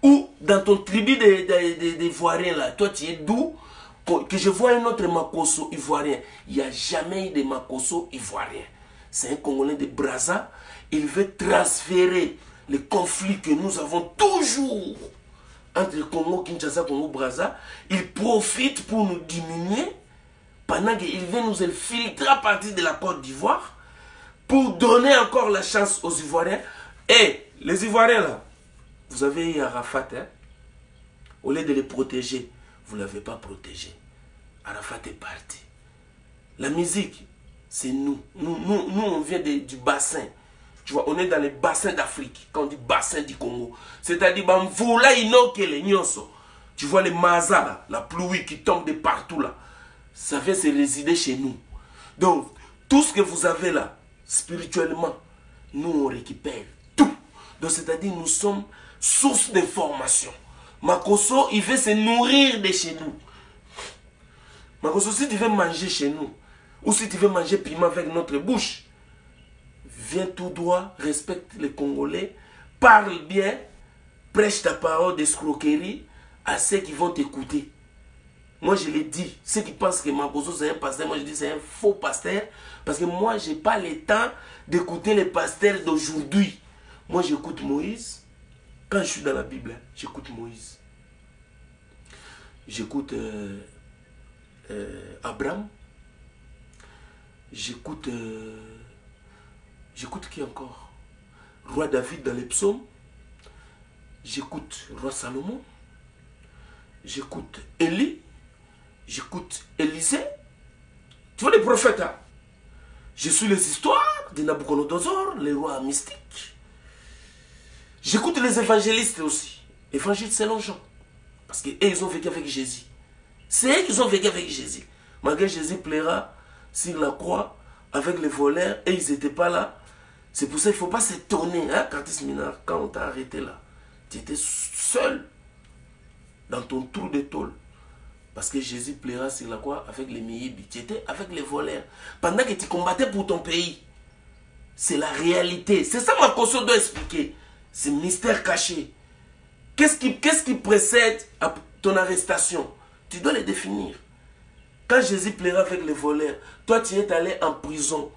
ou dans ton tribu d'ivoiriens là toi tu es d'où? Que je vois un autre Makoso ivoirien. Il n'y a jamais eu de Makoso ivoirien. C'est un Congolais de Brazza. Il veut transférer les conflits que nous avons toujours entre Congo, Kinshasa, Congo, Brazza. Il profite pour nous diminuer pendant qu'il veut nous infiltrer à partir de la Côte d'Ivoire pour donner encore la chance aux Ivoiriens. Et les Ivoiriens vous avez eu Arafat, hein? au lieu de les protéger, vous ne l'avez pas protégé. Arafat est parti. La musique, c'est nous. Nous, nous. on vient du bassin. Tu vois, on est dans les bassins d'Afrique. Quand on dit bassin du Congo. C'est-à-dire, tu vois les mazas, la pluie qui tombe de partout là. Ça vient se résider chez nous. Donc, tout ce que vous avez là, spirituellement, nous, on récupère tout. Donc, c'est-à-dire, nous sommes source d'information. Makoso, il veut se nourrir de chez nous. Makoso, si tu veux manger chez nous, ou si tu veux manger piment avec notre bouche, viens tout droit, respecte les Congolais, parle bien, prêche ta parole d'escroquerie à ceux qui vont t'écouter. Moi, je l'ai dit. Ceux qui pensent que Makoso, c'est un pasteur, moi, je dis c'est un faux pasteur. Parce que moi, je n'ai pas le temps d'écouter les pasteurs d'aujourd'hui. Moi, j'écoute Moïse. Quand je suis dans la Bible, j'écoute Moïse. J'écoute euh, euh, Abraham. J'écoute. Euh, j'écoute qui encore? Roi David dans les psaumes. J'écoute Roi Salomon. J'écoute Élie. J'écoute Élisée. Tu vois les prophètes, hein? Je suis les histoires de Nabucodonosor, les rois mystiques. J'écoute les évangélistes aussi. Évangile selon Jean. Parce qu'ils ont vécu avec Jésus. C'est eux qui ont vécu avec Jésus. Malgré Jésus plaira sur la croix avec les voleurs et ils n'étaient pas là. C'est pour ça qu'il ne faut pas s'étonner, hein, Minard, quand on t'a arrêté là. Tu étais seul dans ton trou de tôle. Parce que Jésus plaira sur la croix avec les Miyibi. Tu étais avec les voleurs. Pendant que tu combattais pour ton pays. C'est la réalité. C'est ça ma conscience doit expliquer. C'est mystère caché. Qu'est-ce qui, qui précède à ton arrestation? Tu dois les définir. Quand Jésus plaira avec les voleurs, toi tu es allé en prison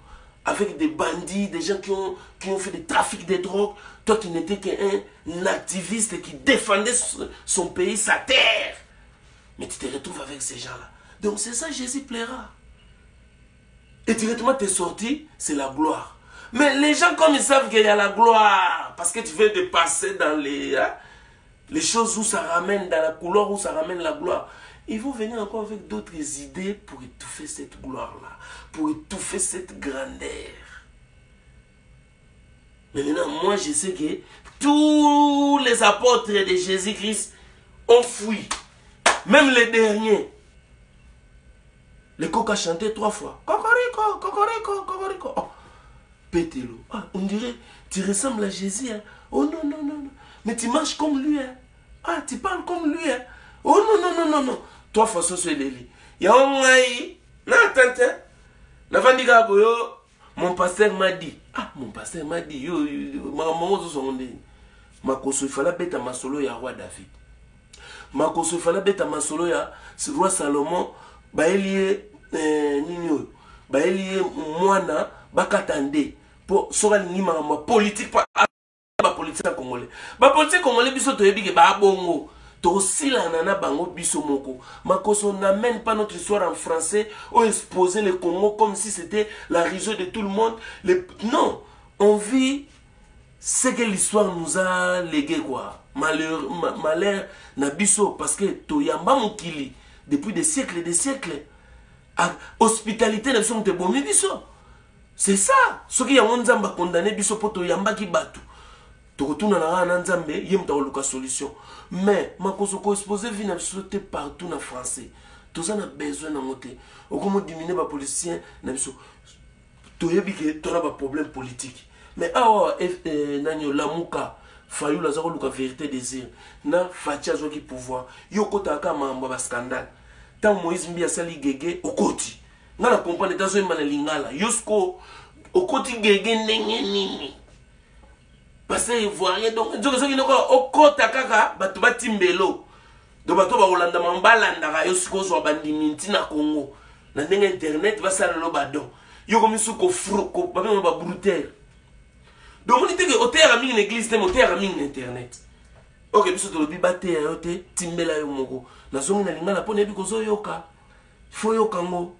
avec des bandits, des gens qui ont, fait des trafics de drogue. Toi tu n'étais qu'un activiste qui défendait son pays, sa terre. Mais tu te retrouves avec ces gens-là. Donc c'est ça Jésus plaira. Et directement tu es sorti, c'est la gloire. Mais les gens, comme ils savent qu'il y a la gloire, parce que tu viens de passer dans les, hein, les choses où ça ramène, dans la couleur où ça ramène la gloire, ils vont venir encore avec d'autres idées pour étouffer cette gloire-là, pour étouffer cette grandeur. Maintenant, moi, je sais que tous les apôtres de Jésus-Christ ont fui. Même les derniers. Le coq a chanté trois fois. Cocorico, cocorico, cocorico. Oh. Pételo. Ah, on dirait, tu ressembles à Jésus. Hein. Oh non, non, non, non. Mais tu marches comme lui. Hein. Ah, tu parles comme lui. Hein. o oh, nonononono twa fa so so eleli yango oh, ngai na tante nafandi kaka boyo mon paster madi ah mon paster madi yo makambo yango ozosongo ndeni makoso efali abeta masolo ya roi david. Makoso efali abeta masolo ya roi salomon bayeli ye eh, euh, nini oh. oyo bayeli ye mwana bakata nde mpo soki alingi makambo ya politike bapolitike ah, ya congolais bapolitike congolais biso toyebi ke babongo tosilana na bango biso moko. Makoso n'amène pas notre histoire en français ou exposer le congo comme si c'était la réseau de tout le monde. Non on vit ce que l'histoire nous a légué quoi. Malheur, ma, malheur na biso parce que toyamba mokili depuis des siècles et des siècles. Hospitalité na biso moto biso. C'est ça. Soki yango nzambe akondane biso mpo toyambaki bato tokotuna na kaka na nzambe ye moto akoluka solution. Mais makoso koexpose vi na biso te partout na français. Toza na besoin nango te. Okomodimine bapoliticien na biso. Toyebi ke tona baproblème politique. Mais awa eh, nani olamuka fayulu aza koluka vérité désir na faci azwaki pouvoir. Yo okotaka kaka makambo ya bascandale ntango moïse mbi asali gege okoti. Nga na comprendre te azoyemba na lingala. Yo siko okoti gege ndenge nini base ivoirien donc nzoki soki noko okota kaka bato batimbelo do bato bakolandama balandaka yo sikoyo ozwa bandimi ntina congo. Na ndenge internet basala lo badon yo komi su babenga babrutere donc moni teke oteyaka mingi na église te me oteyaka mingi na internet. Ok biso tolobi bateya yo te timbela yo moko. Nazongi na lingala mpo nayebi kozoyoka fo yoka ngo.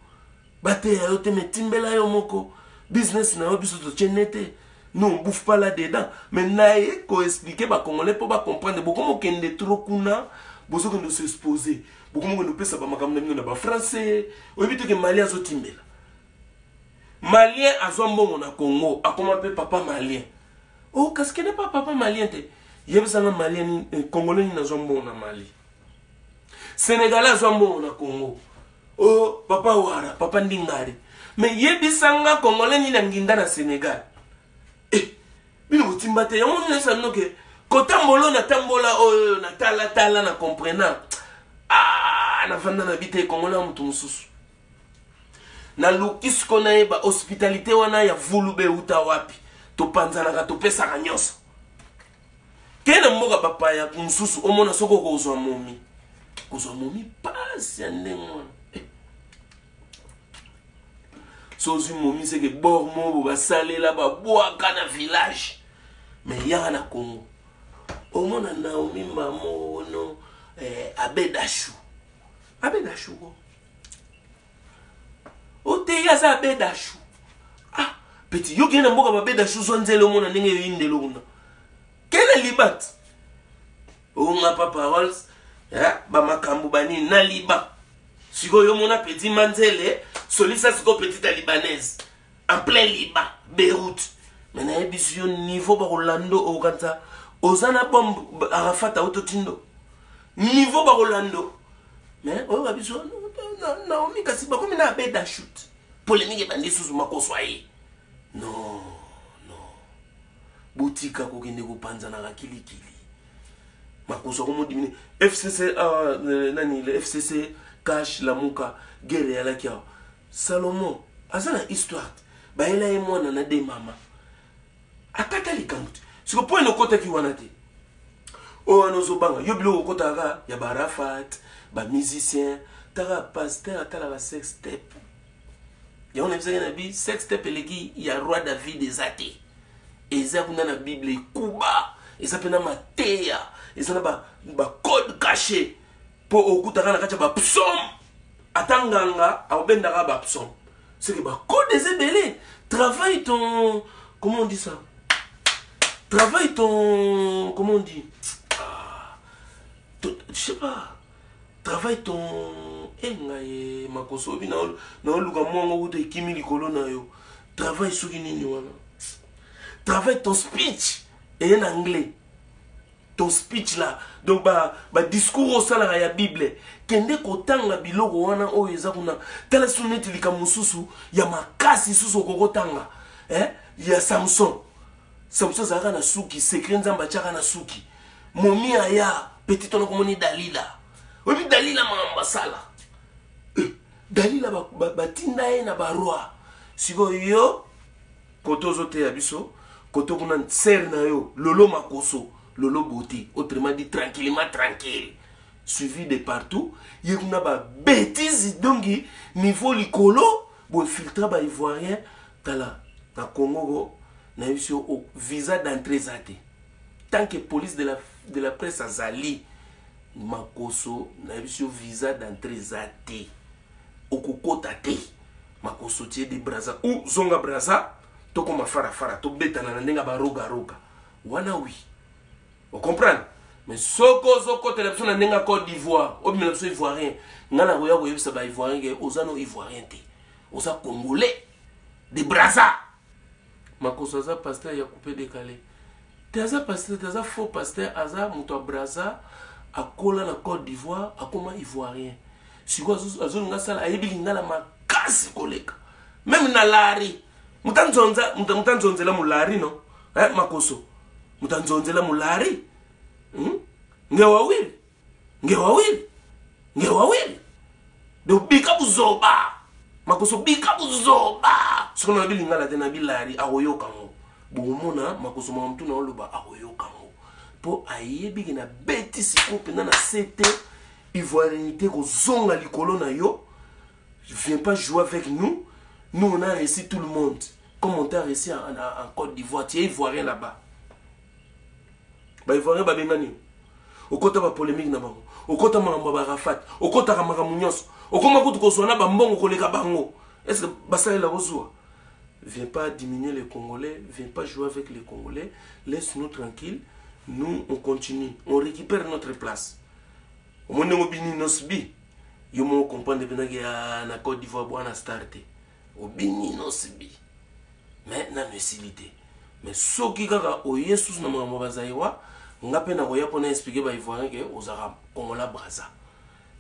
Bateya yo te me timbela yo moko. Business na yo biso totiene te nous on bouffe pas là dedans mais naye koexplike bacongolais mpo bacomprendre bokomokende tro kuna bozokende s'expose bokomokende opesa bamakambo na bino na bafrançais oyebi toke malien azotimbela malien azwa mbongo na congo. Akoma mpe papa malien. O kasi kende pa papa malien te yebisanga malien congolais nini azwa mbongo na mali. Sénégalais azwa mbongo na congo. O papa wara papa ndingari. Me yebisanga congolais nini anginda na sénégal bino kotimba te. Yango nini esa binoke kotambola oyo natambola oyo natalatala na comprena. Ah, navanda na bi te ekongola ya moto mosusu. Naluki siko nayeba hospitalité wana ya vulu euta wapi? Topanzanaka topesaka nyonso. Ke na mboka bapaya mosusu omona soki okozwa momi. Kozwa momi pasi ya ndenge wana so ozwi momi seke bor mobo basalela babwaka na village. Me yaka na congo. Omona naomi mamono eh, abedashu abedashu ko oteyi aza abedashu ah peti yo kende na mboka babedashu zwa nzele omona ndenge eyindela kuna kende libat? Onga pa paroles eh, bamakambo banini na liba sikoyo omona peti manzele solisa sikoyo petite libanaise en plein liba beirut me nayebi si yo niveau bakolanda okanisa oza na bombe arafat auto tindo niveau bakolando me oyoba biso naomi kasi bakomi na abeda shut polémique ebandi susu makoswa ye non non. Botika kokende kopanzanaka kilikili makoso akomodimine fcc nani fcc cash lamuka guerre eyalaki awa salomon aza na histoire. Bayela ye mwana na de mama. Akata likambo te. Siko mpo ene okotaki wana te. Oyo wana ozobanga yo biloko okotaka ya barafat bamusicien taka paster atalaka sex step yango nayebisaki na bi sex step eleki ya roi david eza te. Eza kuna na bible ekuba eza mpe na mateya eza na bacode caché. Mpo okutaka na kati ya bapsome ata nganga akobendaka bapsome c'est que bacode ebele travaille ton comment on dit ça? Travaille ton comment on dit? Ah, ton, je sais pas. Travaille ton enga ye makoso obi naoluka mwanga kuta ekimi likolo na yo. Travaille soki nini wana. Travaille ton speech eye na anglais ton speech là. Donc badiscours ba osalaka ya bible. Kende kotanga biloko wana oyo eza kuna. Tala so neti likambo mosusu ya makasi susu okokotanga eh? ya samson. Samson azalaka na suki sekre nzambe atiaka na suki. Momi aya petit wana komoni dalila. Oyebi dalila makambo asala eh, dalila batinda ye na baroi sikoyo yo kote ozoteya biso kote kuna sere na yo lolo makoso lolo beauté autrement dit tranquillement tranquille. Suivi de partout ye kuna babétise donki niveau likolo boinfiltre baivoirien tala na congo so o visa d'entrée eza te tant que police de la, de la presse azali makoso nayebi so visa d'entrée eza te okokota te makoso tie de braza. Ou zonga braza tokoma farafara tobetana na ndenge ya barogaroga wana wi ocomprendre mais soki ozokotela biso na ndenge ya côte d'ivoire obimela biso ivoirien ngai na koya koyebisa baivoirien ke oza no ivoirien te. Oza congolais. De braza makoso aza paster ya coupe décalé. Te aza paster te aza faux paster aza moto ya braza akola na côte d'ivoire akóma ivoirien. Sikoyo azolinga asala ayebi lingala makasi koleka. Meme na lari. Mutanzonzela mulari no eh, makoso mutanzonzela mulari? Hmm? nge wawili? Nge wawili? Nge wawili? De bika buzoba! Makoso bika buzoba! Soki na bilingala te na bilari akoyoka ngo. Bomona makoso maka mutuna oloba akoyoka ngo. Mpo ayebiki na beti sikoyo mpenza na se te ivoirienité kozonga likolo na yo. Viens pas jouer avec nous. Nous, on a réussi tout le monde. Comme on t'a réussi en, en, en Côte d'Ivoire. Tu es ivoirien là-bas. Bah, ivoirien, bah, bengani. okota bapolémike na bango. Okota makambo ya barafat okotaka makambo nyonso okoma kutu kozwa na bambongo koleka bango. Estce basalela kozwa viens pas diminuer les congolais. Viens pas jouer avec les congolais. Laisse nous tranquille nous on continue. On récupère notre place. Omoni ndenge obini nyonso bi. Yo moko comprendre mpenaki na côte d'ivoire bwana star te. Obini nyonso bi. Me nano esili te me soki kaka oye susu na makambo bazali wa nga mpe nakoya mpona explike baivoirien ke ozalaka kongola braza.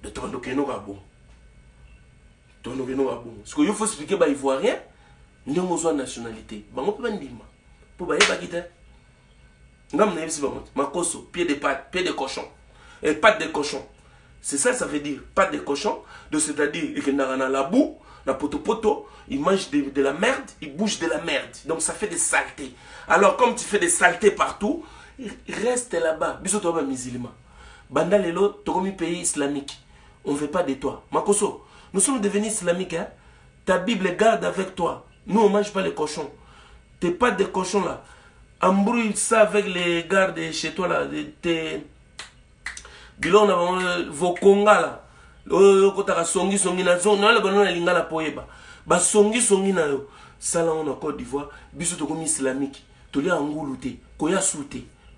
De tondokenoka bon tondokenoka bon siko yo fo explike baivoirien ndenge ozwa nationalité. Bango mpe bandima mpo bayebaki te. Ngambo nayebisi makoso pied de pate pied de cochon. Et pate de cochon. C'est ça ça veut dire pate de cochon. De c'est-à-dire ekendaka na labu na potopoto il mange de, de la merde il bouge de la merde. Donc ça fait des saletés. Alors comme tu fais des saletés partout reste là-bas. Biso toza bamusulman banda lelo tokomi pays islamique. On veut pas de toi. Makoso nous sommes devenus islamiques hein? ta bible garde avec toi. Nous on mange pas les cochons. Tes pattes de cochon là. Embrouille ça avec les gardes chez toi là. Tes biloko na bango vokonga là. Oyo okotaka songisongi naloba no na lingala mpo oyeba basongisongi na yo. Sala ngo na côte d'ivoire. Biso tokomi islamique. Tolia ngulu te. Koya su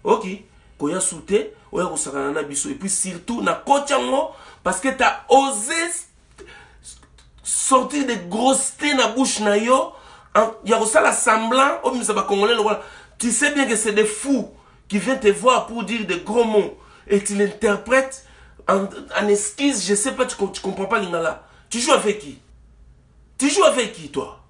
ok koya su te oya kosakana na biso. Et puis surtout nakoti yango parce que ta osé sortir de grossité na bouche na yo. Ya semblant obimisa bacongolais lokola tu sais bien que c'est des fous qui viennent te voir pour dire de gros mots. Et tu l'interprètes en, en esquisse je sais pas tu, tu comprends pas lingala. Tu joues avec qui? Tu joues avec qui toi?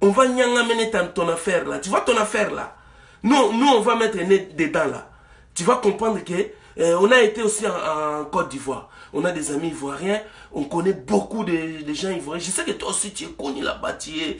On va mener ton affaire là. Tu vois ton affaire là? Nous, nous on va mettre nez dedans là tu vas comprendre que euh, on a été aussi en, Côte d'Ivoire on a des amis ivoiriens on connaît beaucoup de, gens ivoiriens je sais que toi aussi tu es connu là-bas tu es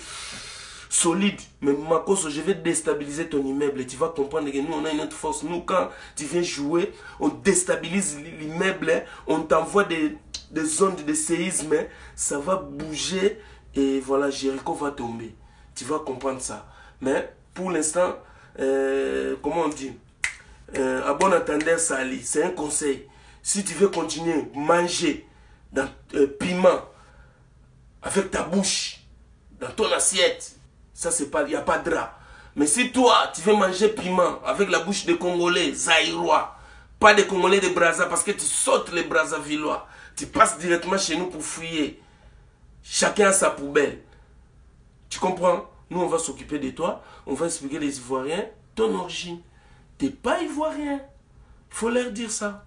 solide. Mais Makos, je vais déstabiliser ton immeuble tu vas comprendre que nous, on a une autre force. Nous, quand tu viens jouer, on déstabilise l'immeuble, on t'envoie des, des ondes de séisme, ça va bouger et voilà, Jericho va tomber. Tu vas comprendre ça. Mais pour l'instant, euh, comment on dit euh, À bon entendeur, Sali, c'est un conseil. Si tu veux continuer, manger euh, piment avec ta bouche, dans ton assiette, ça c'est pas, il n'y a pas de drap. Mais si toi, tu veux manger piment avec la bouche des Congolais, Zaïrois, pas des Congolais de Brazza, parce que tu sautes les Brazzavillois, tu passes directement chez nous pour fouiller. Chacun a sa poubelle. Tu comprends? Nous, on va s'occuper de toi, on va expliquer les Ivoiriens ton origine. T'es pas Ivoirien. Faut leur dire ça.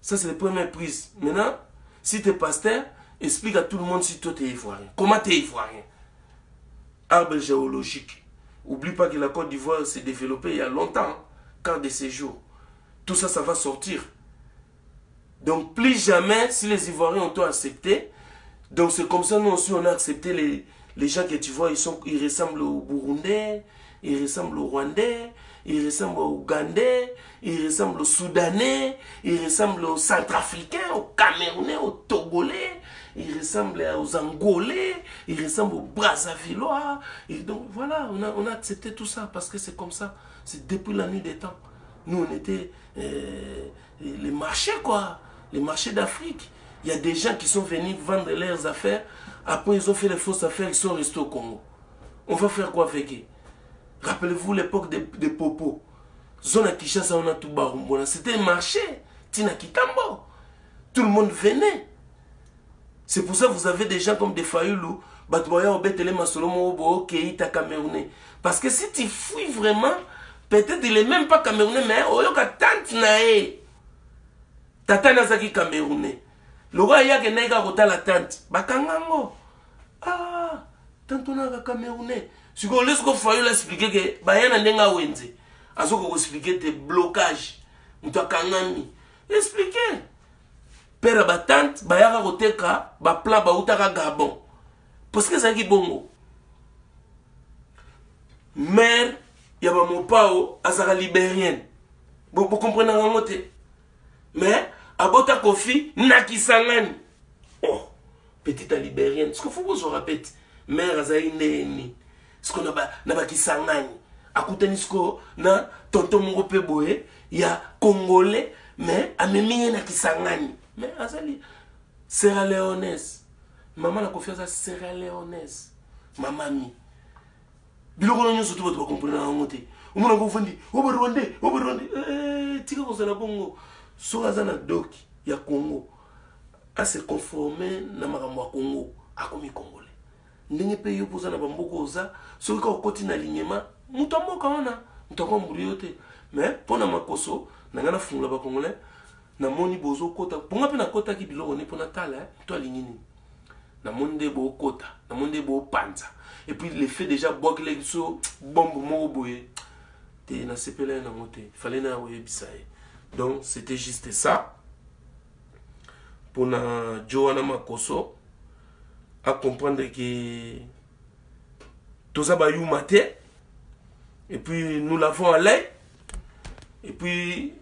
Ça, c'est les premières prises. Maintenant, si tu es pasteur, explique à tout le monde si toi tu es Ivoirien. Comment tu es Ivoirien? Arbre géologique. Oublie pas que la Côte d'Ivoire s'est développée il y a longtemps, car de séjour. Tout ça, ça va sortir. Donc, plus jamais, si les Ivoiriens ont tout accepté, donc c'est comme ça, nous aussi, on a accepté les, les gens que tu vois, ils, sont, ils ressemblent aux Burundais, ils ressemblent aux Rwandais, ils ressemblent aux Ougandais, ils ressemblent aux Soudanais, ils ressemblent aux Centrafricains, aux Camerounais, aux Togolais, ils ressemblent aux Angolais, ils ressemblent aux Brazzavillois. Donc voilà, on a, on a accepté tout ça parce que c'est comme ça. C'est depuis la nuit des temps. Nous, on était euh, les marchés, quoi. Les marchés d'Afrique. Il y a des gens qui sont venus vendre leurs affaires. Après, ils ont fait les fausses affaires, ils sont restés au Congo. On va faire quoi avec eux? Rappelez-vous l'époque des, des popos. Zona Kishasa, on a tout C'était un marché. Tout le monde venait. C'est pour ça que vous avez des gens comme des Fayoulou, Batouaya Obetele Masolomo Obo, Camerounais. Parce que si tu fouilles vraiment, peut-être il n'est même pas Camerounais, mais Oyoka tante nae. Tata Nazaki Camerounais. loko ayaki naye kaka kotala tante. Bakanga yango. Ah, tante wana kaka camerounais sikoyo lesiko fayola explike ke baya na ndenge awenze azokoka koexplike te blocage moto akangami. Explike pere batante bayaka koteka baplan bautaka gabon. Parce que ezalaki bongo. Mare ya bamopao azalaka libérienne. Bokomprenaka yango te. Mais abota kofi na kisangani oh petite ya libérienne ceke fo bozwaka pete mare azalaki ndeni siko na bakisangani akutani siko na tonton moko mpe boye ya congolais mais amemi ye na kisangani mais azali sierra leonaise mama na kofi aza sierra leonaise mamami biloko na nyonso to bato bakomprena yango te. Omonaka ofandi obarwande obarwande eh, tika kozala bongo soki aza na doki ya congo. Ase conforme na makambo ya congo akomi congolais. Ndenge mpe yo mpo oza na bamboka oza soki ka okoti na linyema moto ya mboka wana moto akombulu yo te. Mais mpo na makoso na ngai nafungola bacongolais namoni bozokota. Mponga mpe nakotaki biloko ne mpo natala to alingi nini? Namoni nde bokota namoni nde bopanza epuis lefe déjà bwakelaki so bombe moko boye. Te nasepela ye nango te. Fale na oyebisa ye donc c'était juste ça. Mpona jo wana makoso acomprendre ke toza bayuma te et puis nous l'avons à l'œil et puis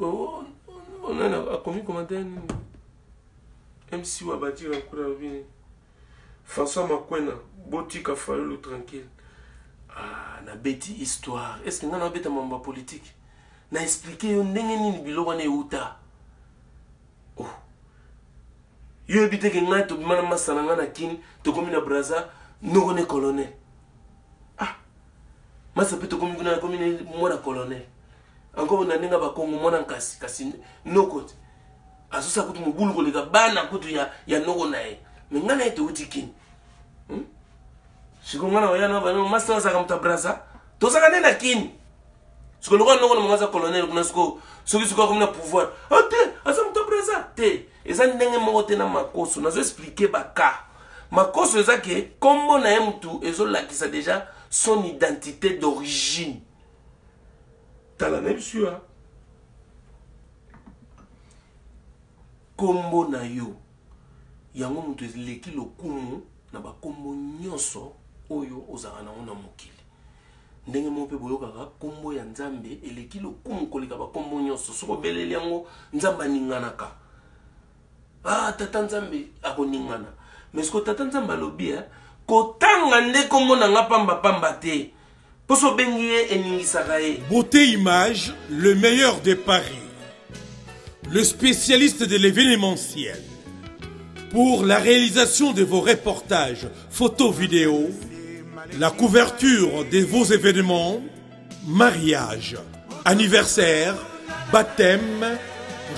oh, onani akomi commentaire nini mc wa batira nkura alobi françois makwena botika fayolo tranquille. Ah, nabeti histoire. Est ce que nabeta mambo ya politike na explike yo ndenge nini biloko wana euta. Oh. yo yebi teke ngai tobima na masana ngai na kini tokomi na braza noko ne colonel. Ah. Masa mpe tokomi kuna nakomi mwana colonel. Encore na ndenge bakongo mwana nkasi kasi noko te. Azosala kutu mobulu koleka bana kutu ya, ya noko na ye. Me ngai na ye touti kini. Hmm? siko ngai na oya na bana masa azalaka moto ya brasa tozalaka nde na kini siko lokola noko na mongo aza colonel kuna siko soki siko akomi na pouvoir. A te aza moto brasa te eza ndenge moko te na makoso nazo explike baka makoso eza ke nkombo na ye motu ezolakisa déjà son identité d'origine. Tala na biso ya nkombo na yo. Yango moto eleki lokumu na bakombo nyonso oyo ozalaka nango na mokili ndenge boyokaka nkombo ya nzambe eleki lokumu koleka bakombo nyonso. Ah tata nzambe akoningana. Mais soki tata nzambe alobi kotanga nde nkombo na nga pambapamba te. Beauté Image, le meilleur de Paris. Le spécialiste de l'événementiel. Pour la réalisation de vos reportages, photos, vidéos, la couverture de vos événements, mariage, anniversaire, baptême,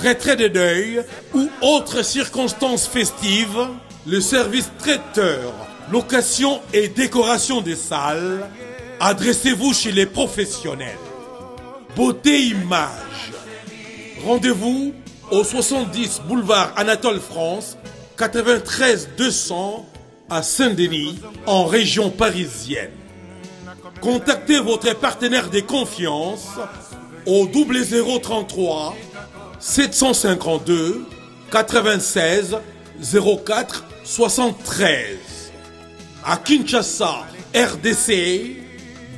retrait de deuil ou autres circonstances festives, le service traiteur, location et décoration des salles, Adressez-vous chez les professionnels. Beauté Image. Rendez-vous au 70 boulevard Anatole France, 93 200 à Saint-Denis, en région parisienne. Contactez votre partenaire de confiance au 0033 752 96 04 73. À Kinshasa, RDC,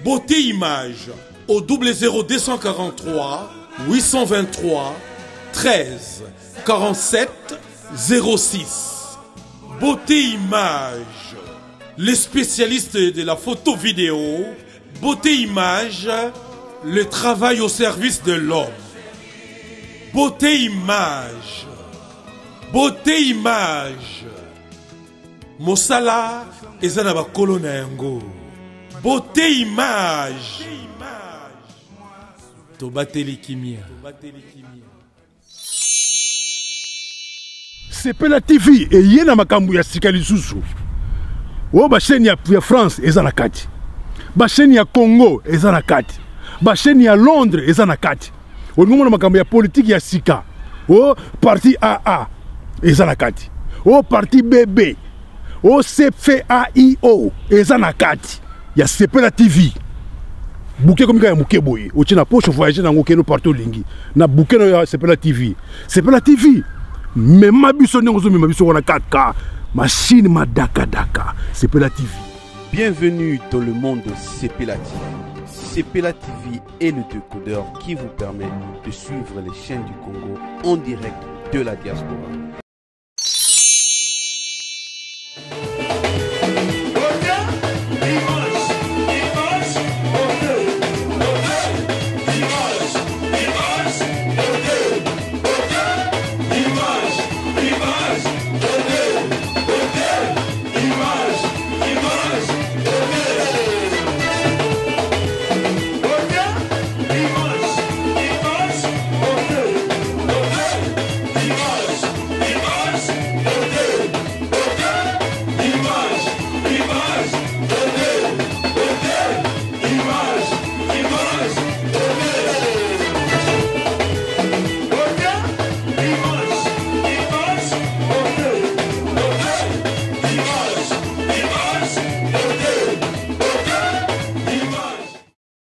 Beauté Image au 00243 823 13 47 06. Beauté Image, les spécialistes de la photo vidéo. Beauté Image, le travail au service de l'homme. Beauté Image, Beauté Image. Mosala eza na bakolo na yango. Beauté Image. tobateli kimia sepela tv eye na makambo ya sika lisusu. Oyo basheni ya, ya france eza na kati. Basheni ya congo eza na kati. Basheni ya londres eza na kati. Olingi omona makambo ya politike ya sika. O parti aa eza na kati. O parti bb o cfaio eza na kati ya sepela tv buke komi kaka ya moke boye. Otie na poche voyage nango okende partout olingi. Na buke na ya sepela tv sepela tv mema biso ndenge ozomema biso wana kaka mashine madakadaka sepela tv Bienvenue dans le monde de Sepela TV. Sepela TV est le décodeur qui vous permet de suivre les chaînes du Congo en direct de la diaspora.